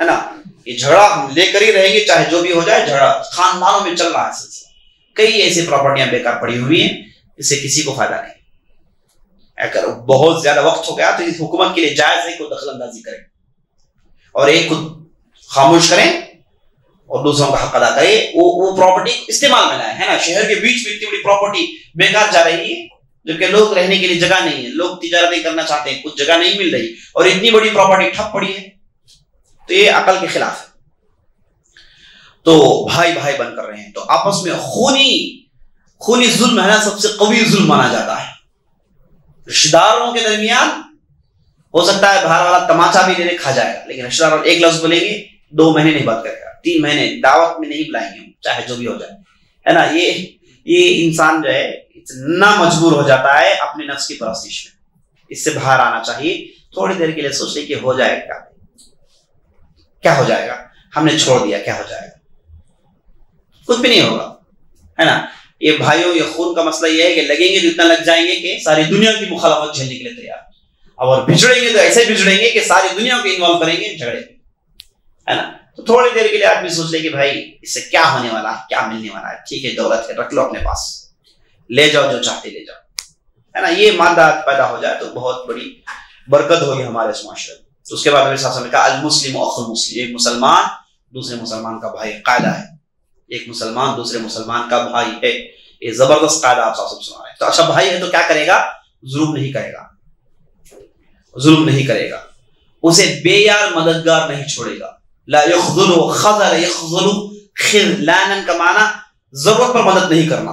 है ना? ये झगड़ा हम लेकर ही रहेंगे, चाहे जो भी हो जाए, झगड़ा। खानदानों में चल रहा है सिलसिला। कई ऐसी प्रॉपर्टियाँ बेकार पड़ी हुई हैं, इससे किसी को फ़ायदा नहीं। अगर बहुत ज़्यादा वक्त हो गया तो इस हुकूमत के लिए जायज़ है को दखल अंदाजी करें। और एक खुद खामोश करें और दूसरों का हक अदा करें। वो वो प्रॉपर्टी इस्तेमाल में लाए, है ना? शहर के बीच में इतनी बड़ी प्रॉपर्टी बेकार जा रही है, जबकि लोग रहने के लिए जगह नहीं है। लोग तिजारत करना चाहते हैं, कुछ जगह नहीं मिल रही। और इतनी बड़ी प्रॉपर्टी ठप पड़ी है। तो ये अकल के खिलाफ है। तो भाई भाई बन कर रहे हैं। तो आपस में खूनी खूनी जुल्म है ना, सबसे कवी जुल्म माना जाता है। रिश्तेदारों के दरमियान हो सकता है बाहर वाला तमाचा भी देने खा जाएगा, लेकिन रिश्तेदार एक लफ्ज बोलेंगे, दो महीने नहीं बात करेगा, तीन महीने दावत में नहीं बुलाएँगे चाहे जो भी हो जाए। है ना, ये ये इंसान जो है, इतना मजबूर हो जाता है अपने नफ्स की परस्तिश में। इससे बाहर आना चाहिए, थोड़ी देर के लिए सोचे कि हो जाएगा। क्या हो जाएगा? हमने छोड़ दिया, क्या हो जाएगा? कुछ भी नहीं होगा, है ना? ये भाइयों, ये खून का मसला ये है कि लगेंगे तो इतना लग जाएँगे कि सारी दुनिया की मुखालफत झेलने के लिए तैयार। और बिछड़ेंगे तो ऐसे बिछड़ेंगे कि सारी दुनिया को इन्वॉल्व करेंगे, झगड़े। है ना? तो थोड़ी देर के लिए आदमी सोच ले कि भाई, इससे क्या होने वाला है, क्या मिलने वाला है? ठीक है, दौलत है, रख लो अपने पास। ले जाओ जो चाहते, ले जाओ। है ना? ये मादा पैदा हो जाए तो बहुत बड़ी बरकत होगी हमारे समाज में। तो उसके बाद शासन ने कहा, अल मुस्लिम मुस्लिम, एक मुसलमान, दूसरे मुसलमान का भाई कायदा है। एक मुसलमान, दूसरे मुसलमान का भाई है। ये ज़बरदस्त कायदा आप सुना रहे तो अच्छा भाई है तो क्या करेगा? जुल्म नहीं करेगा। जुल्म नहीं करेगा। उसे बेयार मददगार नहीं छोड़ेगा। का माना ज़रूरत पर मदद नहीं करना।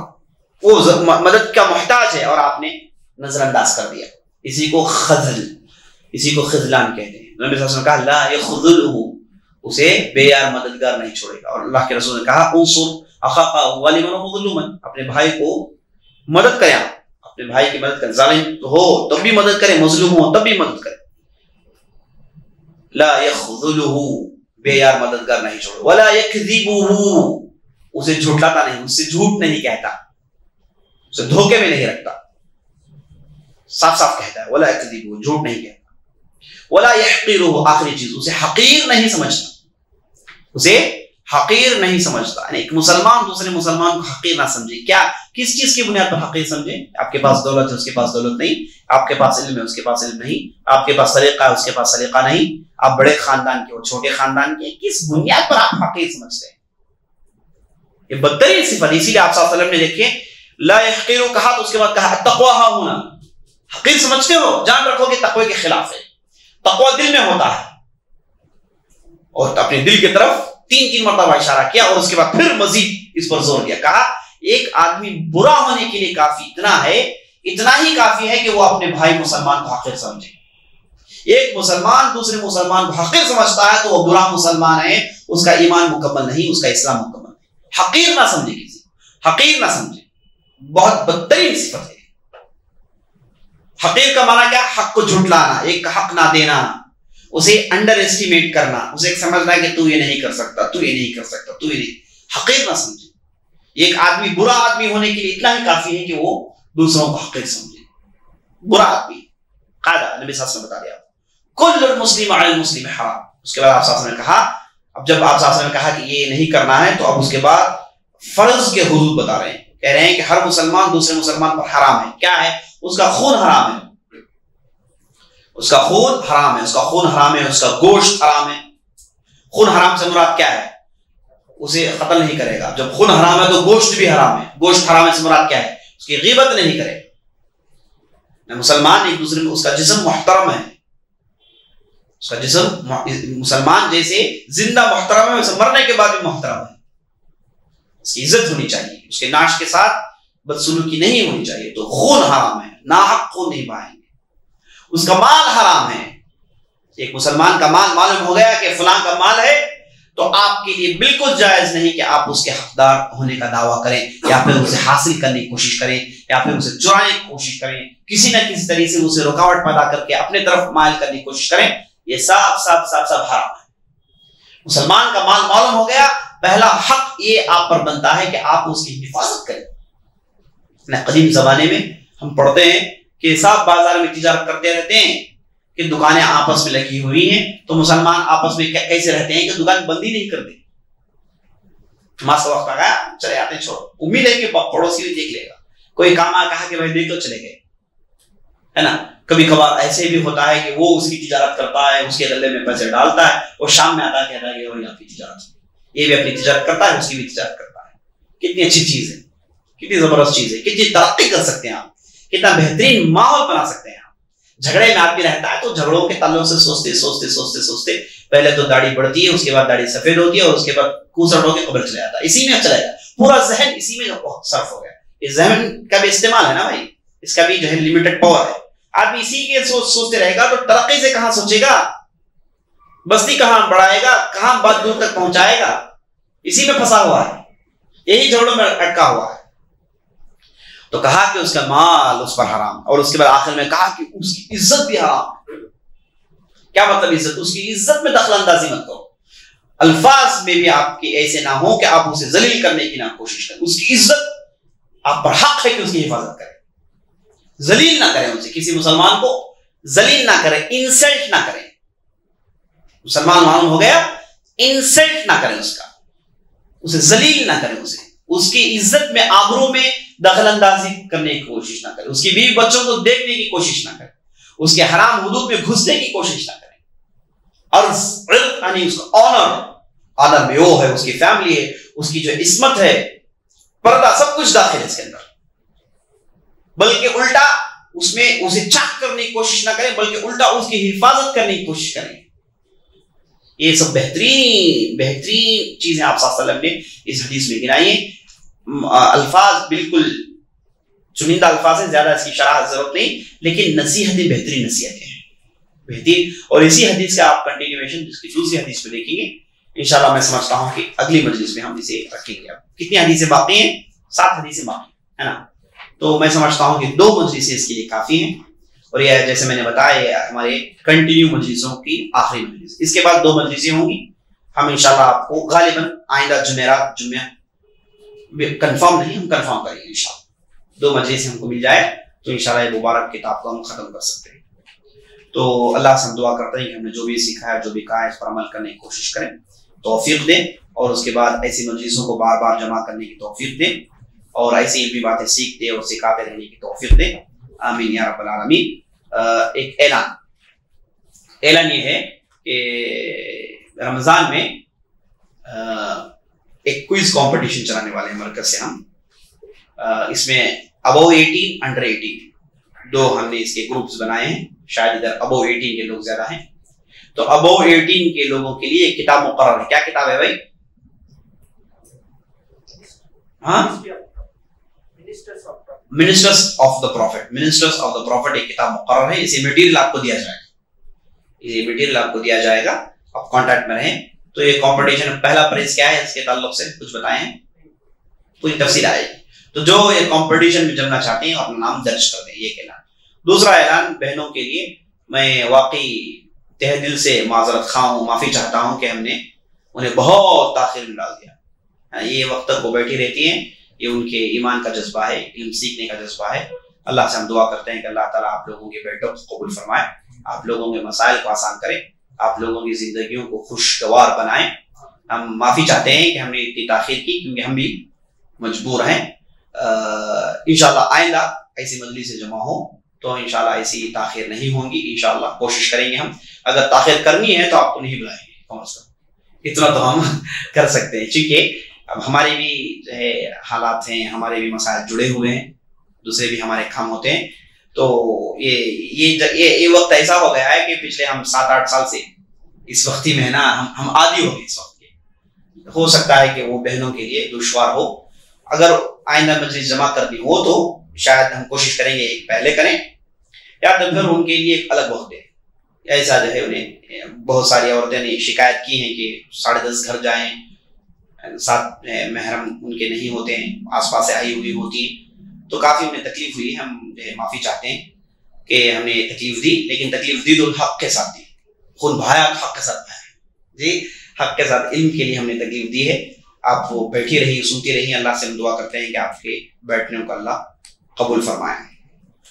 वो मदद का मोहताज है और आपने नजरअंदाज कर दिया। इसी को खजल, इसी को खजलान कहते हैं। नबी उसे बेयार मददगार नहीं छोड़ेगा। और अल्लाह के रसूल ने कहा अपने भाई को मदद करें आप। अपने भाई की मदद करें। जालिम तो हो, तब भी मदद करें। मजलूम हो, तब भी मदद करें। ला बेयार मददगार नहीं छोड़ो। वला उसे झूठलाता नहीं, उससे झूठ नहीं कहता। उसे धोखे में नहीं रखता। साफ़ साफ़ कहता है, वला वो झूठ नहीं कहता। वला यह आखिरी चीज़, उसे हकीर नहीं समझता। उसे हकीर नहीं समझता। एक मुसलमान दूसरे मुसलमान को हकीर ना समझे। क्या, किस चीज़ की बुनियाद पर हकीर समझे? आपके पास दौलत है, उसके पास दौलत नहीं। आपके पास इल्म है, उसके पास इल्म नहीं। आपके पास सलीका है, उसके पास सलीका नहीं। आप बड़े खानदान के हो छोटे खानदान के, किस बुनियाद पर आप हकीर समझते हैं? ये बदतरीन सिफत इसीलिए आप वसल्लम ने देखे लाकीर कहा तो उसके बाद कहा तकवा होना हकीर समझते हो, जान रखो कि तकवे के खिलाफ है। तकवा दिल में होता है। और अपने दिल की तरफ़ तीन तीन मरतबा इशारा किया और उसके बाद फिर मजीद इस पर ज़ोर दिया। कहा, एक आदमी बुरा होने के लिए काफ़ी इतना है, इतना ही काफ़ी है कि वो अपने भाई मुसलमान को हकीर समझे। एक मुसलमान दूसरे मुसलमान को हकीर समझता है तो वो बुरा मुसलमान है, उसका ईमान मुकम्मल नहीं, उसका इस्लाम मुकम्मल नहीं। हकीर ना समझे किसी हकीर ना समझे। बहुत बदतरीन सिफत है। हकीर का माना क्या? हक को झुटलाना एक हक ना देना, उसे अंडर एस्टिमेट करना, उसे समझना कि तू ये नहीं कर सकता, तू ये नहीं कर सकता, तू ये नहीं। हकीर ना समझे। एक आदमी, बुरा आदमी होने के लिए इतना ही काफ़ी है कि वो दूसरों को हकीर समझे। बुरा आदमी। कायदा, नबी साहब ने बता दिया। कुल मुस्लिम अल मुस्लिम हराम। उसके बाद आप साहब ने कहा, अब जब आप साहब ने कहा कि ये नहीं करना है तो अब उसके बाद फ़र्ज़ के हदूद बता रहे हैं। कह रहे हैं कि हर मुसलमान दूसरे मुसलमान पर हराम है। क्या है? उसका खून हराम है। उसका खून हराम है, उसका खून हराम है, उसका गोश्त हराम है। खून हराम से मुराद क्या है? उसे कत्ल नहीं करेगा। जब खून हराम है तो गोश्त भी हराम है। गोश्त हराम है से मुराद क्या है? उसकी गिबत नहीं करे। मुसलमान एक दूसरे में, उसका जिसम मोहतरम है। उसका जिसम मुसलमान जैसे ज़िंदा मोहतरम है वैसे मरने के बाद भी मोहतरम है। उसकी इज़्ज़त होनी चाहिए। उसके नाश के साथ बदसलूकी नहीं होनी चाहिए। तो खून हराम है। नाहक खून नहीं पाएँगे। उसका माल हराम है। एक मुसलमान का माल मालूम हो गया कि फलां का माल है तो आपके लिए बिल्कुल जायज़ नहीं कि आप उसके हकदार होने का दावा करें, या फिर उसे हासिल करने की कोशिश करें, या फिर उसे चुराने की कोशिश करें। किसी ना किसी तरीके से उसे रुकावट पैदा करके अपने तरफ़ मायल करने की कोशिश करें, ये साफ़ साफ़ साफ़ साफ़ हराम है। मुसलमान का माल मालूम हो गया, पहला हक ये आप पर बनता है कि आप उसकी हिफाजत करें। कदीम जमाने में हम पढ़ते हैं कि सब बाज़ार में तिजारत करते रहते हैं कि दुकानें आपस में लगी हुई हैं। तो मुसलमान आपस में कैसे रहते हैं कि दुकान बंद ही नहीं करते? मास वक्त चले आते, छोड़ो। उम्मीद है कि पड़ोसी भी देख लेगा। कोई काम आ कहा कि भाई देख लो चले गए। है ना? कभी कभार ऐसे भी होता है कि वो उसकी तिजारत करता है, उसके गले में पैसे डालता है और शाम में आता कहता है कि आपकी तिजारत ये भी अपनी तिजारत करता है, उसकी भी तिजारत करता है। कितनी अच्छी चीज़ है। कितनी ज़बरदस्त चीज़ है। कितनी तरक्की कर सकते हैं आप। कितना बेहतरीन माहौल बना सकते हैं झगड़े में आदमी रहता है तो झगड़ों के तलों से सोचते सोचते सोचते सोचते, पहले तो दाढ़ी बढ़ती है, उसके बाद दाढ़ी सफ़ेद होती है और उसके बाद कूसट होकर कब्र चले जाता है। इसी में चला जाता पूरा जहन इसी में सर्फ हो गया। इस जहन का भी इस्तेमाल है ना भाई? इसका भी जो है लिमिटेड पावर है। आदमी इसी के सोच, सोचते रहेगा तो तरक्की से कहाँ सोचेगा? बस्ती कहाँ बढ़ाएगा? कहाँ बात दूर तक पहुंचाएगा? इसी में फंसा हुआ है। यही झगड़ों में अटका हुआ है। तो कहा कि उसका माल उस पर हराम। और उसके बाद आखिर में कहा कि उसकी इज़्ज़त भी हराम। क्या मतलब इज़्ज़त? उसकी इज़्ज़त में दखल अंदाजी मत करो। अल्फाज में भी आपके ऐसे ना हो कि आप उसे जलील करने की ना कोशिश करें। उसकी इज़्ज़त आप पर हक है कि उसकी हिफाजत करें। जलील ना करें उसे। किसी मुसलमान को जलील ना करें इंसल्ट ना करें। मुसलमान मालूम हो गया? इंसल्ट ना करें उसका। उसे जलील ना करें उसे। उसकी इज़्ज़त में आबरू में दखल अंदाजी करने की कोशिश ना करें। उसकी बीवी बच्चों को देखने की कोशिश ना करें। उसके हराम हदूद में घुसने की कोशिश ना करें। और ऑनर ऑनर में वो है, उसकी फैमिली है, उसकी जो इसमत है, पर्दा सब कुछ दाखिल है इसके अंदर। बल्कि उल्टा उसमें उसे चाक करने की कोशिश ना करें, बल्कि उल्टा उसकी हिफाजत करने की कोशिश करें। ये सब बेहतरीन बेहतरीन चीज़ें आप ने इस हदीस में गिनाई है। अल्फाज बिल्कुल चुनिंदा अल्फाज है, ज़्यादा इसकी शराह ज़रूरत नहीं, लेकिन नसीहतें बेहतरीन नसीहतें हैं। बेहतरीन। और इसी हदीस का आप कंटिन्यूएशन जिसकी दूसरी हदीस में देखेंगे, इंशाल्लाह मैं समझता हूँ कि अगली मजलिस में हम इसे रखेंगे अब। कितनी हदीसें बाकी हैं? सात हदीसें बाकी है ना? तो मैं समझता हूँ कि दो मजलिसें इसके लिए काफ़ी हैं। और यह, जैसे मैंने बताया हमारे कंटिन्यू मजलिसों की आखिरी मजलिस। इसके बाद दो मजलिसें होंगी। हम इंशाल्लाह आपको गालिबन आइंदा जुमेरा, जुम्मे कंफर्म नहीं, हम कंफर्म करेंगे इंशाल्लाह दो मजलिस हमको मिल जाए तो इंशाल्लाह ये मुबारक किताब को हम ख़त्म कर सकते हैं। तो अल्लाह से हम दुआ करते हैं कि हमने जो भी सीखा है, जो भी कहा है, इस पर अमल करने की कोशिश करें। तोफ़ीक दें और उसके बाद ऐसी मजलिसों को बार बार जमा करने की तोफ़ीक दें और ऐसी भी बातें सीखते और सिखाते रहने की तोफ़ीक दें। आमीन या रब्बल आलमीन। एक ऐलान। ऐलान ये है कि रमज़ान में एक क्विज कंपटीशन चलाने वाले हैं मरकज से हम। इसमें अबो एटीन अंडर एटीन दो हमने इसके ग्रुप्स बनाए हैं। शायद इधर अबो एटीन के लोग ज़्यादा हैं। तो अबो एटीन के लोगों के लिए एक किताब मुकर है क्या किताब है भाई? हाँ? Ministers of the profit ministers of the profit एक किताब मुकर है। इसे मटेरियल आपको दिया जाएगा। इसे मटेरियल आपको दिया जाएगा। आप कांटेक्ट में रहें। तो ये कंपटीशन पहला प्राइज क्या है? इसके ताल्लुक से कुछ बताएँ। पूरी तफसील आएगी तो जो ये कंपटीशन में जमना चाहते हैं अपना नाम दर्ज कर दें ये कहना। दूसरा ऐलान बहनों के लिए मैं वाकई तह दिल से माजरत खा हूँ माफ़ी चाहता हूँ कि हमने उन्हें बहुत ताखिर में डाल दिया। हाँ, ये वक्त तक वो बैठी रहती हैं ये उनके ईमान का जज्बा है इल्म सीखने का जज्बा है। अल्लाह से हम दुआ करते हैं कि अल्लाह ताला आप लोगों के बेटों को कबूल फरमाए आप लोगों के मसाइल को आसान करें। आप लोगों की जिंदगियों को खुशगवार बनाएँ। हम माफ़ी चाहते हैं कि हमने इतनी ताखिर की, क्योंकि हम भी मजबूर हैं। इन आइंदा ऐसी मजलिस से जमा हो तो इनशाला ऐसी ताखिर नहीं होंगी। इनशाला कोशिश करेंगे हम। अगर ताखिर करनी है तो आपको नहीं बुलाएँगे कम अज कम इतना तो हम कर सकते हैं। क्योंकि अब हमारे भी, जो है, हालात हैं, हमारे भी मसाइल जुड़े हुए हैं, दूसरे भी हमारे काम होते हैं। तो ये ये ये ये वक्त ऐसा हो गया है कि पिछले हम सात आठ साल से इस वक्त में ना, हम हम आदि हो गए इस वक्त के। हो सकता है कि वो बहनों के लिए दुशवार हो। अगर आइंदा मजलिस जमा करनी हो तो शायद हम कोशिश करेंगे एक पहले करें। या तो फिर उनके लिए एक अलग वक्त है ऐसा जो है उन्हें, बहुत सारी औरतें ने शिकायत की है कि साढ़े दस घर जाएँ साथ महरम उनके नहीं होते हैं, आसपास से आई हुई होती हैं। तो काफ़ी उन्हें तकलीफ़ हुई, हम माफ़ी चाहते हैं कि हमने तकलीफ़ दी, लेकिन तकलीफ़ दी तो हक के साथ दी। खुद भाया हक के साथ भाया। जी, हक के साथ इल्म के लिए हमने तकलीफ़ दी है। आप वो बैठी रही सुनती रही अल्लाह से हम दुआ करते हैं कि आपके बैठने को अल्लाह कबूल फरमाए।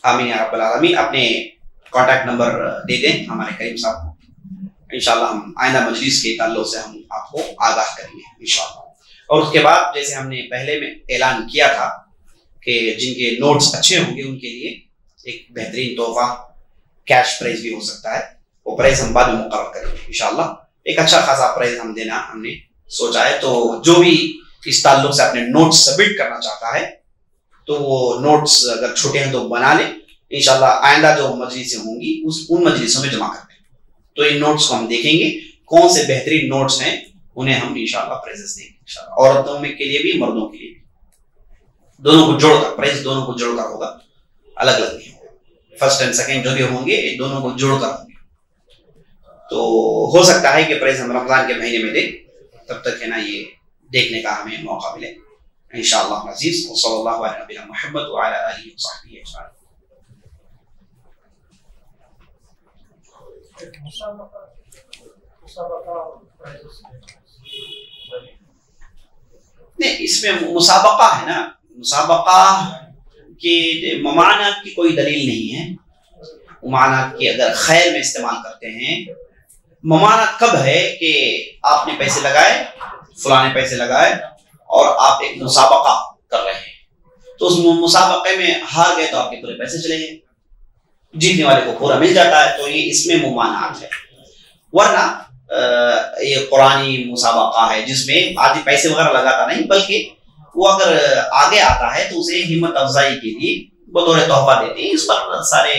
आमीन आमीन अपने कॉन्टैक्ट नंबर दे दें हमारे करीम साहब को। इनशाला हम आइंदा मजलिस के ताल्लुक से हम आपको आगाह करेंगे इनशाला और उसके बाद, जैसे हमने पहले में ऐलान किया था कि, जिनके नोट्स अच्छे होंगे, उनके लिए एक बेहतरीन तोहफा कैश प्राइज भी हो सकता है। वो प्राइज हम बाद में मुकर करेंगे इनशाला एक अच्छा खासा प्राइज हम देना हमने सोचा है तो जो भी इस ताल्लुक से अपने नोट्स सबमिट करना चाहता है तो वो नोट्स अगर छोटे हैं तो बना ले। इनशाला आइंदा जो मजलिसें होंगी, उस उन मजलिसों में जमा कर दें तो इन नोट्स को हम देखेंगे, कौन से बेहतरीन नोट्स हैं, उन्हें हम इंशाल्लाह प्राइजेस देंगे औरतों में के लिए भी, मर्दों के लिए भी। दोनों को जोड़कर प्राइज दोनों को जोड़कर होगा। अलग अलग नहीं होगा। फ़र्स्ट एंड सेकेंड जो भी होंगे, दोनों को जोड़कर होंगे तो हो सकता है कि प्राइज हम रमज़ान के महीने में दें, तब तक है ना ये देखने का हमें मौका मिले। सहबिहि अजमईन नहीं, इसमें मुसाबका है ना। मुसाबका की ममानत की कोई दलील नहीं है। ममानत की अगर खैर में इस्तेमाल करते हैं, ममानत कब है कि आपने पैसे लगाए, फलाने पैसे लगाए और आप एक मुसाबका कर रहे हैं। तो उस मुसाबके में हार गए तो आपके पूरे पैसे चले गए। जीतने वाले को पूरा मिल जाता है तो ये इसमें मुमानात है। वरना ये कुरानी मुसाबका है जिसमें आदि पैसे वगैरह लगाता नहीं, बल्कि वो अगर आगे आता है तो उसे हिम्मत अफजाई के लिए बतौर तोहफा देते हैं। इस पर सारे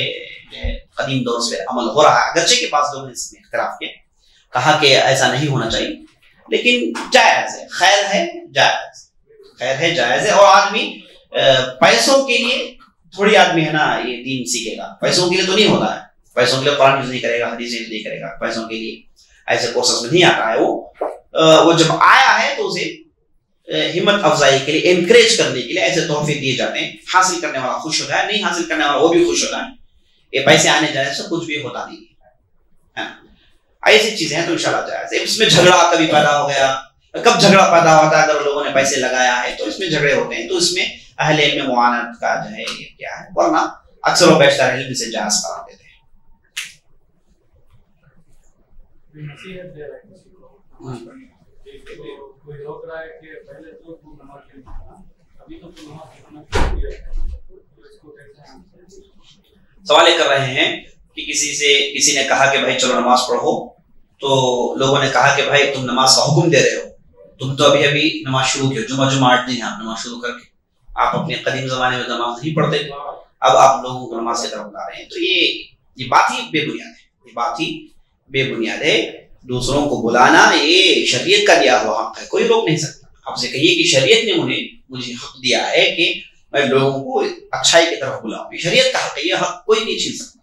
कदीम दौर से अमल हो रहा है। अगरचे के पास लोग इसमें इख्तराफ के कहा कि ऐसा नहीं होना चाहिए। लेकिन जायज़ है, खैर है, जायज़। खैर है, जायज़ है। और आदमी पैसों के लिए थोड़ी आदमी है ना, ये दीन सीखेगा। पैसों के लिए तो नहीं होता है। पैसों के लिए कुरान यूज़ नहीं करेगा, हदीस यूज़ नहीं करेगा। पैसों के लिए ऐसे कोर्सेस में नहीं आता है वो। वो जब आया है तो उसे हिम्मत अफजाई के लिए एनकरेज करने के लिए ऐसे तोहफे दिए जाते हैं। हासिल करने वाला खुश होता है नहीं हासिल करने वाला वो भी खुश होता है। ये पैसे आने जाने से कुछ भी होता नहीं है। ऐसी चीज़ें हैं तो इंशाल्लाह जाए। इसमें झगड़ा कभी पैदा हो गया कब झगड़ा पैदा होता है अगर लोगों ने पैसे लगाया है तो इसमें झगड़े होते हैं। तो इसमें अहले में मुआनत का जो है ये क्या है? वरना अक्सर वो बेशतर इल्म से जायज़ करार देते हैं। सवाल ये कर रहे हैं कि किसी से किसी ने कहा कि भाई चलो नमाज़ पढ़ो तो लोगों ने कहा कि भाई तुम नमाज़ का हुक्म दे रहे हो। तुम तो अभी अभी नमाज़ शुरू किया जुमा जुमा आठ दिन आप नमाज़ शुरू करके। आप अपने कदीम जमाने में नमाज़ नहीं पढ़ते। अब आप लोगों को नमाज़ की तरफ़ रहे हैं। तो ये ये बात ही बेबुनियाद है। ये बात ही बेबुनियाद है। दूसरों को बुलाना ये शरीयत का दिया हुआ हक है। कोई रोक नहीं सकता। आपसे कहिए कि शरीयत ने उन्हें, मुझे हक दिया है कि मैं लोगों को अच्छाई की तरफ़ बुलाऊं। शरीयत का हक है, ये हक कोई नहीं छीन सकता।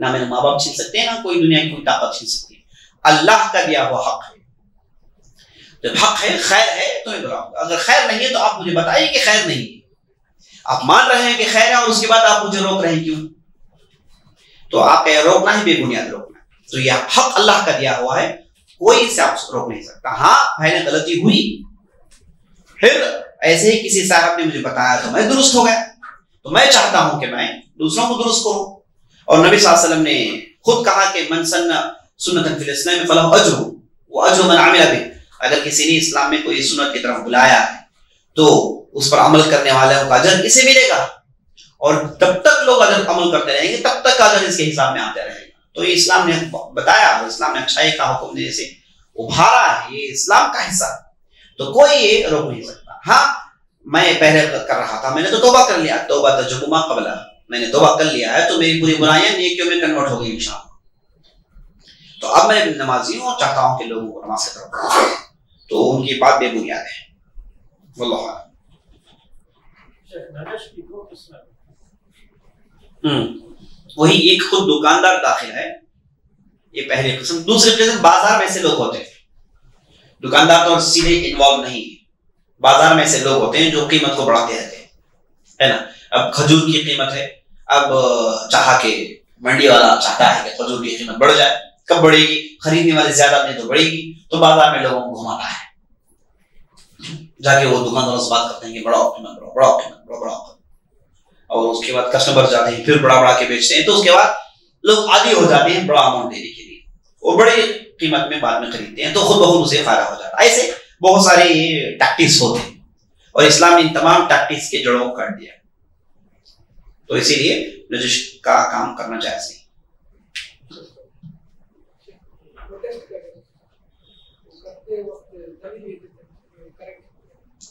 ना मेरे माँ बाप छीन सकते हैं, ना कोई दुनिया की कोई ताकत छीन सकती है। अल्लाह का दिया हुआ हक है। जब हक है, खैर है तो मैं बुलाऊँगा अगर खैर नहीं है तो आप मुझे बताइए कि खैर नहीं है। आप मान रहे हैं कि खैर है और उसके बाद आप मुझे रोक रहे हैं क्यों? तो आप रोकना ही बेबुनियाद रोकना तो यह हक अल्लाह का दिया हुआ है कोई इसे आप रोक नहीं सकता। हाँ भाई ने गलती हुई। फिर ऐसे ही किसी साहब ने मुझे बताया तो मैं दुरुस्त हो गया। तो मैं चाहता हूँ कि मैं दूसरों को दुरुस्त करूँ। और नबी वसल्लम ने खुद कहा कि मनसन सुन्नतन फिल इस्लाम में फलह अजर। वो अजर मन आमिला भी। अगर किसी ने इस्लाम में कोई सुन्नत की तरफ़ बुलाया है तो उस पर अमल करने वाले का अजर किसे मिलेगा? और तब तक लोग अजर अमल करते रहेंगे, तब तक अजर इसके हिसाब में आते रहेगा। तो ये इस्लाम ने बताया इस्लाम ने अच्छाई का हुक्म देने से उभारा है ये इस्लाम का हिस्सा। तो कोई ये रोक नहीं सकता। हाँ मैं पहले कर रहा था मैंने तो तोबा कर लिया। तोबा तजुमा कबला मैंने तोबा कर लिया है तो मेरी पूरी बुराइयाँ नेकियों में कन्वर्ट हो गई इंशाल्लाह। तो अब मैं नमाजी हूँ चाहता हूँ कि लोगों को नमाज़ की तरफ़ तो उनकी बात बेबुनियाद है। वल्लाह हम्म, वही एक खुद दुकानदार दाखिल है। ये पहले किस्म दूसरी किस्म बाज़ार में से लोग होते हैं। दुकानदार तो सीधे इन्वॉल्व नहीं है। बाज़ार में से लोग होते हैं जो कीमत को बढ़ाते रहते हैं। है ना? अब खजूर की कीमत है। अब चाह के मंडी वाला चाहता है कि खजूर की कीमत बढ़ जाए। कब बढ़ेगी? खरीदने वाले ज़्यादा नहीं तो बढ़ेगी। तो बाज़ार में लोगों को घुमाता है। जाके वो दुकानदारों से बात करते हैं कि बड़ा कीमत बड़ा बड़ा कीमत बड़ा बड़ा और उसके बाद कस्टमर जाते हैं, फिर बड़ा बड़ा के बेचते हैं तो उसके बाद लोग आदि हो जाते हैं बड़ा अमाउंट देने के लिए। और बड़े कीमत में बाद में खरीदते हैं तो खुद बहुत उसे फ़ायदा हो जाता है। ऐसे बहुत सारे टैक्टिक्स होते हैं। और इस्लाम इन तमाम टैक्टिक्स के जड़ों को काट दिया। तो इसीलिए नजिश का काम करना जायज़ नहीं।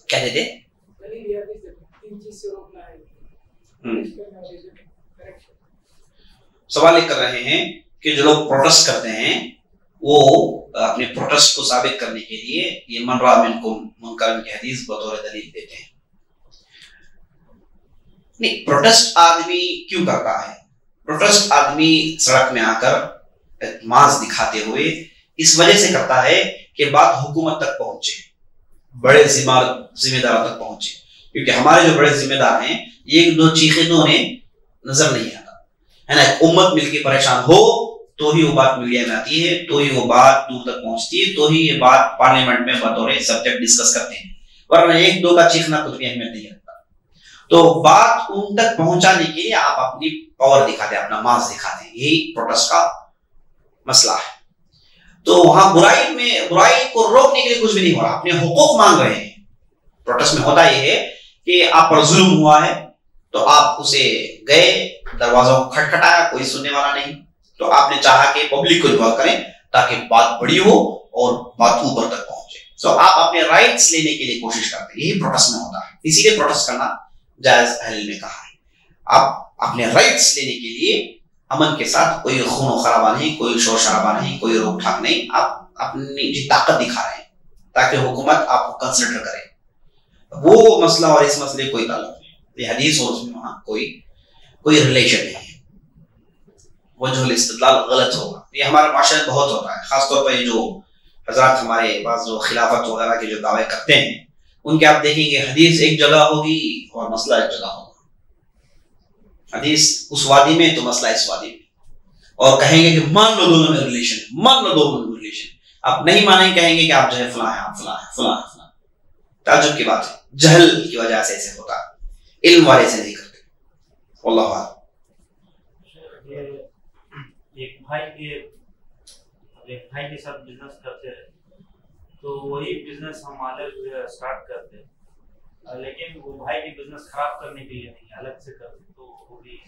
क्या देते। सवाल ये कर रहे हैं कि जो लोग प्रोटेस्ट करते हैं, वो अपने प्रोटेस्ट को साबित करने के लिए ये मनरा को मुनकर की हदीस बतौर दलील देते हैं। नहीं प्रोटेस्ट आदमी क्यों करता है? प्रोटेस्ट आदमी सड़क में आकर मास दिखाते हुए इस वजह से करता है कि बात हुकूमत तक पहुँचे, बड़े जिम्मेदारों तक पहुँचे। क्योंकि हमारे जो बड़े जिम्मेदार हैं एक दो चीखे तो उन्हें नज़र नहीं आता। है ना? उम्मत मिलकर परेशान हो तो ही वो बात मीडिया में आती है तो ही वो बात दूर तक पहुँचती है तो ही ये बात पार्लियामेंट में बतौर सब्जेक्ट डिस्कस करते हैं। वरना एक दो का चीखना कुछ भी अहमियत नहीं रखता। तो बात उन तक पहुँचाने के लिए आप अपनी पावर दिखाते हैं, अपना मास दिखाते हैं। यही प्रोटेस्ट का मसला है। तो वहाँ बुराई में, बुराई को रोकने के लिए कुछ भी नहीं हो रहा। अपने हुकूक मांग रहे हैं। प्रोटेस्ट में होता यह है कि आप पर जुल्म हुआ है तो आप उसे गए, दरवाज़ा खटखटाया, कोई सुनने वाला नहीं। तो आपने चाहा कि पब्लिक को इन्वॉल्व करें, ताकि बात बड़ी हो और बात ऊपर तक पहुँचे। तो आप अपने राइट्स लेने के लिए कोशिश करते हैं। यही प्रोटेस्ट में होता है। इसीलिए प्रोटेस्ट करना जायज़ अहल ने कहा है। आप अपने राइट्स लेने के लिए अमन के साथ कोई खून खराबा नहीं, कोई शोर शराबा नहीं, कोई रोक ठाक नहीं। आप अपनी जी ताकत दिखा रहे हैं, ताकि हुकूमत आपको कंसिडर करे। वो मसला और इस मसले कोई ताल्लुक हदीस और उसमें वहाँ कोई कोई रिलेशन नहीं है। वजह इस्तलाल गलत होगा, ये हमारे माशरे बहुत होता है, खासतौर पर जो हज़रत हमारे पास जो खिलाफत वगैरह के जो दावे करते हैं, उनके आप देखेंगे, हदीस एक जगह होगी और मसला एक जगह होगा। हदीस उस वादी में तो मसला इस वादी में। और कहेंगे कि मान लो दोनों में रिलेशन मान लो दोनों में रिलेशन आप नहीं मानेंगे कहेंगे कि आप जो है फला है, आप फला है फला है, फला ताजुब की बात है, जहल की वजह से ऐसे होता है। इल्म वाले से नहीं करते। अल्लाह एक भाई के एक भाई के साथ बिज़नेस करते हैं तो वही बिज़नेस हम अलग स्टार्ट करते हैं। लेकिन वो भाई की बिज़नेस खराब करने के लिए नहीं अलग से करते तो वो भी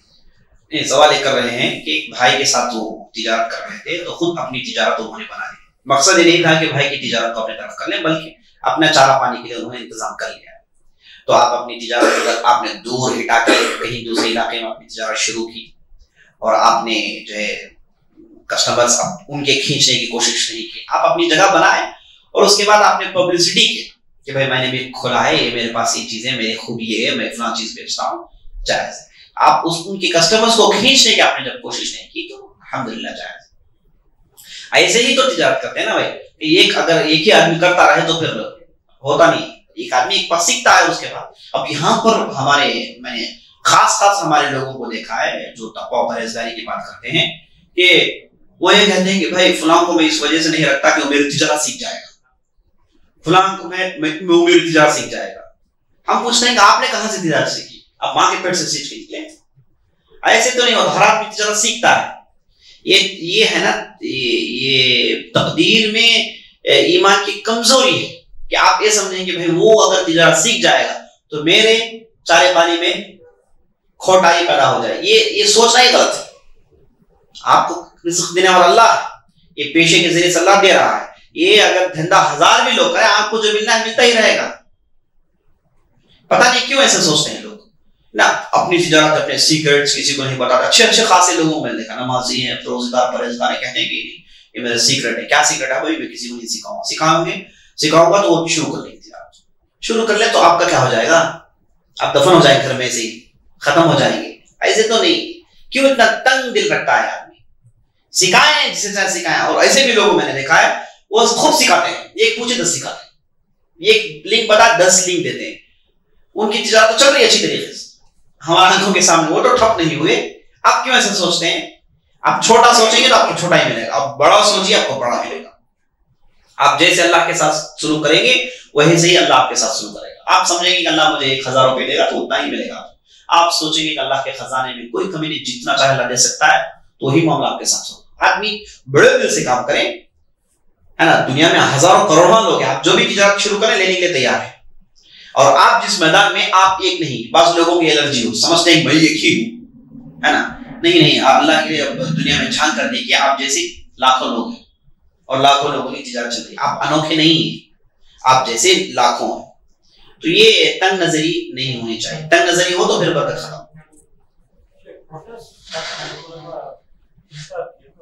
नहीं सवाल ये कर रहे हैं कि एक भाई के साथ वो तिजारत कर रहे थे तो खुद अपनी तिजारत उन्होंने बना ली। मकसद ये नहीं था कि भाई की तिजारत को अपने तरफ़ कर लें बल्कि अपना चारा पानी के लिए उन्होंने इंतज़ाम कर लिया। तो आप अपनी तिजारत अगर आपने दूर हिटा के कहीं दूसरे इलाके में अपनी तिजारत शुरू की और आपने जो है कस्टमर्स उनके खींचने की कोशिश नहीं की, आप अपनी जगह बनाए और उसके बाद आपने पब्लिसिटी की कि भाई मैंने भी खोला है मेरे पास ये चीज़ें मेरी खूबी है, मैं इतना चीज़ बेचता हूँ, जायज़ आप उस उनके कस्टमर्स को खींचने की आपने जब कोशिश नहीं की तो अलहमदिल्ला जायज़ ऐसे ही तो तिजारत करते हैं ना भाई एक अगर एक ही आदमी करता रहे तो फिर होता नहीं। एक आदमी एक पास सीखता है उसके बाद। अब यहाँ पर हमारे मैंने खास खास हमारे लोगों को देखा है जो तकवा परहेजगारी की बात करते हैं कि वो ये कहते हैं कि भाई फलां को मैं इस वजह से नहीं रखता कि वो मेरी तिजारत सीख जाएगा। फलां को मैं, वो मेरी तिजारत सीख जाएगा। हम पूछते हैं कि आपने कहा से तिजारत सीखी? आप माँ के पेट से सीख निकले ऐसे तो नहीं होता हर आदमी तिजारत सीखता है। ये ये है ना ये, ये तकदीर में ईमान की कमज़ोरी है। कि आप ये समझें कि भाई वो अगर तिजारत सीख जाएगा तो मेरे चारे पानी में खोटाई पैदा हो जाए। ये ये सोचना ही गलत है। आपको रिस्क देने वाला अल्लाह, ये पेशे के ज़रिए सलाह दे रहा है। ये अगर धंधा हज़ार भी लोग करें, आपको जो मिलना है, मिलता ही रहेगा। पता नहीं क्यों ऐसे सोचते हैं लोग। ना, अपनी तिजारत अपने सीक्रेट्स किसी को नहीं बताते अच्छे अच्छे, खासे लोगों को मैंने देखा। नमाजी हैं रोज़गार परहेजगार कहते हैं कि नहीं ये मेरा सीक्रेट है। क्या सीक्रेट है? वही मैं किसी को नहीं सिखाऊँगा। सिखाओगे सिखाऊँगा तो वो शुरू कर लेंगे तिजारत शुरू कर ले तो आपका क्या हो जाएगा? आप दफन हो जाएँगे घर में से खत्म हो जाएँगे। ऐसे तो नहीं। क्यों इतना तंग दिल रखता है आदमी? सिखाए जिसे सिखाए और ऐसे भी लोग मैंने देखा है, वो खुद सिखाते हैं। एक पूछे दस सिखाते हैं। एक लिंक बता, दस लिंक देते हैं। उनकी तिजारत तो चल रही है अच्छी तरीके से। हमारे आँखों के सामने वो तो ठप नहीं हुए। आप क्यों ऐसा सोचते हैं? आप छोटा सोचेंगे तो आपको छोटा ही मिलेगा। आप बड़ा सोचिए, आपको बड़ा मिलेगा। आप जैसे अल्लाह के साथ शुरू करेंगे, वही से ही अल्लाह आपके साथ शुरू करेगा। आप समझेंगे कि अल्लाह मुझे एक हज़ार रुपये देगा तो उतना ही मिलेगा। आप सोचेंगे कि अल्लाह के खजाने में कोई कमी नहीं, जितना चाहे अल्लाह दे सकता है तो ही मामला आपके साथ होगा। आदमी बड़े दिल से काम करें, है ना? दुनिया में हज़ारों करोड़ों लोग हैं, आप जो भी तिजारत शुरू करें, लेने के लिए तैयार है। और आप जिस मैदान में, आप एक नहीं बस लोगों की एलर्जी हो, समझते हैं मैं एक ही हूँ, है ना? नहीं नहीं अल्लाह के दुनिया में छान कर देखिए, आप जैसे लाखों लोग हैं। और लाखों लोगों की तिजारत चल। आप अनोखे नहीं हैं। आप जैसे लाखों हैं। तो ये तंग नजरी नहीं होनी चाहिए। तंग नजरी हो तो फिर बरकत खत्म।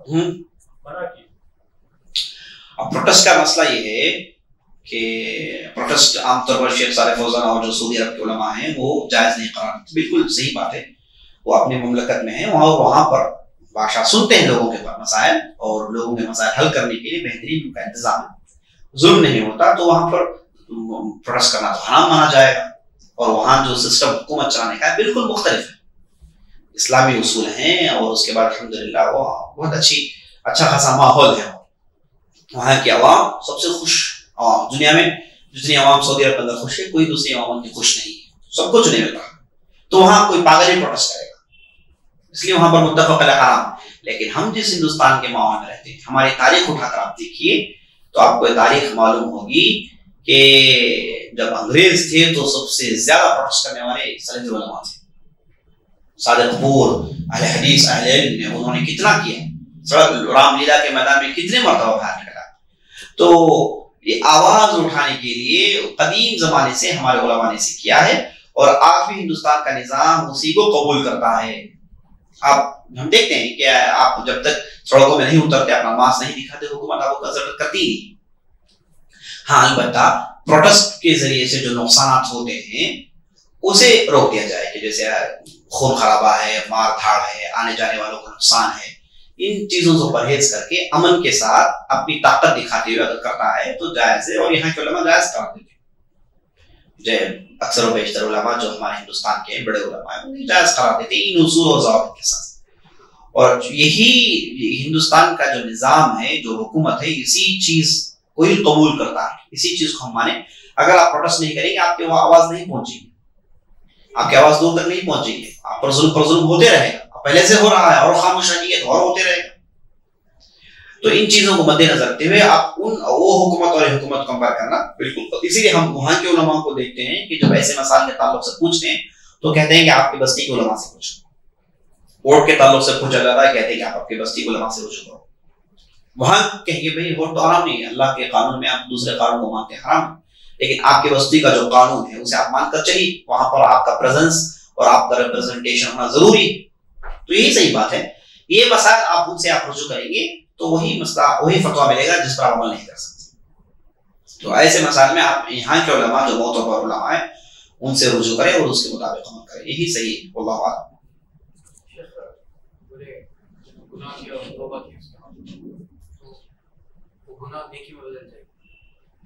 हम्म। अब प्रोटेस्ट का मसला ये है कि प्रोटेस्ट आमतौर पर शेख सारे फौजान और जो सऊदी अरब के उलमा हैं, वो जायज़ नहीं करार बिल्कुल सही बात है। वो अपनी ममलकत में है। वहाँ वहाँ पर भाषा सुनते हैं लोगों के मसाइल और लोगों के मसाइल हल करने के लिए बेहतरीन उनका इंतज़ाम है। जुल्म नहीं होता तो वहाँ पर प्रोटेस्ट करना तो हराम माना जाएगा और वहाँ जो सिस्टम हुकूमत चलाने का है, बिल्कुल मुख्तलिफ़ है। इस्लामी उसूल हैं और उसके बाद अलहमदिल्ला बहुत अच्छी अच्छा खासा माहौल है। वहाँ की आवाम सबसे खुश आवाम दुनिया में जितनी आवाम सऊदी अरब के अंदर खुश है, कोई दूसरी आवाम की खुश नहीं है। सब कुछ नहीं मिलता तो वहाँ कोई पागल ही प्रोटेस्ट करेगा। इसलिए वहाँ पर मुतफ़ हराम लेकिन हम जिस हिंदुस्तान के माहौल में रहते हैं हमारी तारीख उठाकर आप देखिए तो आपको तारीख मालूम होगी कि जब अंग्रेज़ थे तो सबसे ज़्यादा प्रोटेस्ट करने वाले सलफी थे। हदीस ने उन्होंने कितना किया? सड़क रामलीला के मैदान में कितने मरतबा बाहर निकला तो ये आवाज़ उठाने के लिए कदीम जमाने से हमारे उलमा ने किया है और आज भी हिंदुस्तान का निज़ाम उसी को कबूल करता है। आप, हम देखते हैं कि आप जब तक सड़कों में नहीं उतरते, अपना मास्क नहीं दिखाते, हुकूमत आपको कंसल्ट करती नहीं। हाँ अलबत्ता प्रोटेस्ट के ज़रिए से जो नुकसान होते हैं, उसे रोक दिया जाए कि जैसे खून खराबा है मार धाड़ है, आने जाने वालों को नुकसान है, इन चीज़ों से परहेज करके अमन के साथ अपनी ताकत दिखाते हुए अगर करना है तो जायज़ है और यहाँ के जायज़ करा अक्सर बेशतर उलमा जो हमारे हिंदुस्तान के बड़े उलमा है, उन्हें जायज़ करार देते हैं, इन उसूल और जवाब के साथ। और यही हिंदुस्तान का जो निज़ाम है, जो हुकूमत है, इसी चीज़ को ही कबूल करता है। इसी चीज़ को हम माने, अगर आप प्रोटेस्ट नहीं करेंगे, आपकी वो आवाज़ नहीं पहुंचेगी। आपकी आवाज़ दूर तक नहीं पहुंचेगी। आप पर जुल्म पर होते रहेगा। पहले से हो रहा है, और खामोश रहिए तो और होते रहेगा। तो इन चीज़ों को मद्देनजर रखते हुए आप उन, वो हुकूमत और हुकूमत कंपेयर करना बिल्कुल। तो इसीलिए हम वहाँ के उलमा को देखते हैं कि जब ऐसे मसाल के ताल्लुक से पूछते हैं तो कहते हैं कि आपकी बस्ती के उलमा से पूछो। वोट के ताल्लुक से पूछा जाता है, कहते हैं कि आप आपकी बस्ती के उलमा से पूछो। करो वहाँ कहेंगे, भाई वोट तो आराम नहीं है। अल्लाह के कानून में आप दूसरे कानून को मानते हराम। लेकिन आपकी बस्ती का जो कानून है, उसे आप मानकर चलिए। वहाँ पर आपका प्रेजेंस और आपका रिप्रेजेंटेशन होना ज़रूरी तो यही सही बात है। ये मसाइल आप उनसे आप रुजू करेंगे तो वही मसला, वही फतवा मिलेगा जिस पर अमल नहीं कर सकते। तो ऐसे मसाइल में आप यहाँ के उलमा, जो बहुत पर उलमा है, उनसे रुजू करें और उसके मुताबिक अमल करें। यही सही है।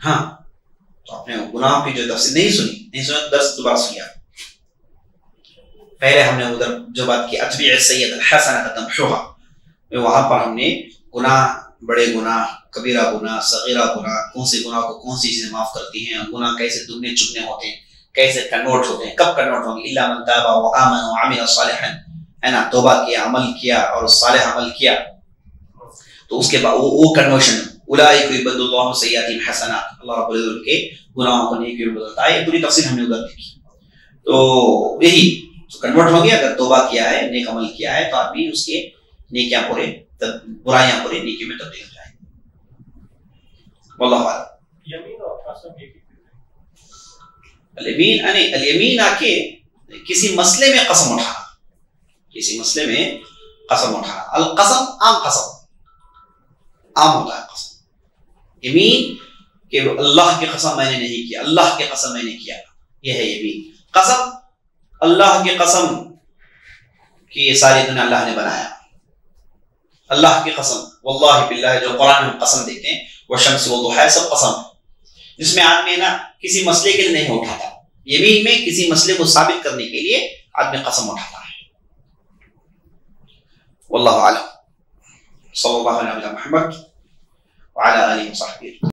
हाँ। तो आपने गुनाह की जो तफसील, नहीं सुनी? नहीं सुना तो दस दोबारा सुनिए पहले हमने उधर जो बात की, अतबी सैयद हसन वहाँ पर हमने गुनाह बड़े गुनाह कबीरा गुनाह सगीरा गुनाह कौन से गुनाह को कौन सी चीज़ें माफ़ करती हैं गुनाह कैसे दुगने चुगने होते हैं कैसे कन्वर्ट होते हैं कब कन्वर्ट होंगे? इल्ला मन ताबा व आमन व अमिल सालिहन है ना? तौबा किया अमल किया और सालिह अमल किया। तो उसके बाद वो, वो कन्वर्शन उलाइक अल्लाह रब्बुल इज़्ज़त के गुनाहों को में बदलता है। पूरी तफसील हमने उधर देखी। तो यही तो कन्वर्ट हो गया अगर तौबा किया है नेक अमल किया है तो आदमी उसके नेकियाँ पूरे बुराइयाँ पूरे नेकी में तब्दील हो जाएँगी वल्लाहु यमीन और कसम एक चीज़ अलयमीन यानी अलयमीन आके किसी मसले में कसम उठाना किसी मसले में कसम उठाना अल कसम आम कसम आम होता है कसम यमीन कि अल्लाह की कसम मैंने नहीं किया अल्लाह की कसम मैंने किया यह है यमीन कसम अल्लाह की कसम कि ये सारी दुनिया अल्लाह ने बनाया अल्लाह की कसम, वल्लाह बिल्लाह, जो कुरान में कसम देते हैं वो शम्स है सब कसम है। जिसमें आदमी ना किसी मसले के लिए नहीं उठाता यमीन में किसी मसले को साबित करने के लिए आदमी कसम उठाता है। वल्लाह आलम। सल्लल्लाहु अलैहि वसल्लम।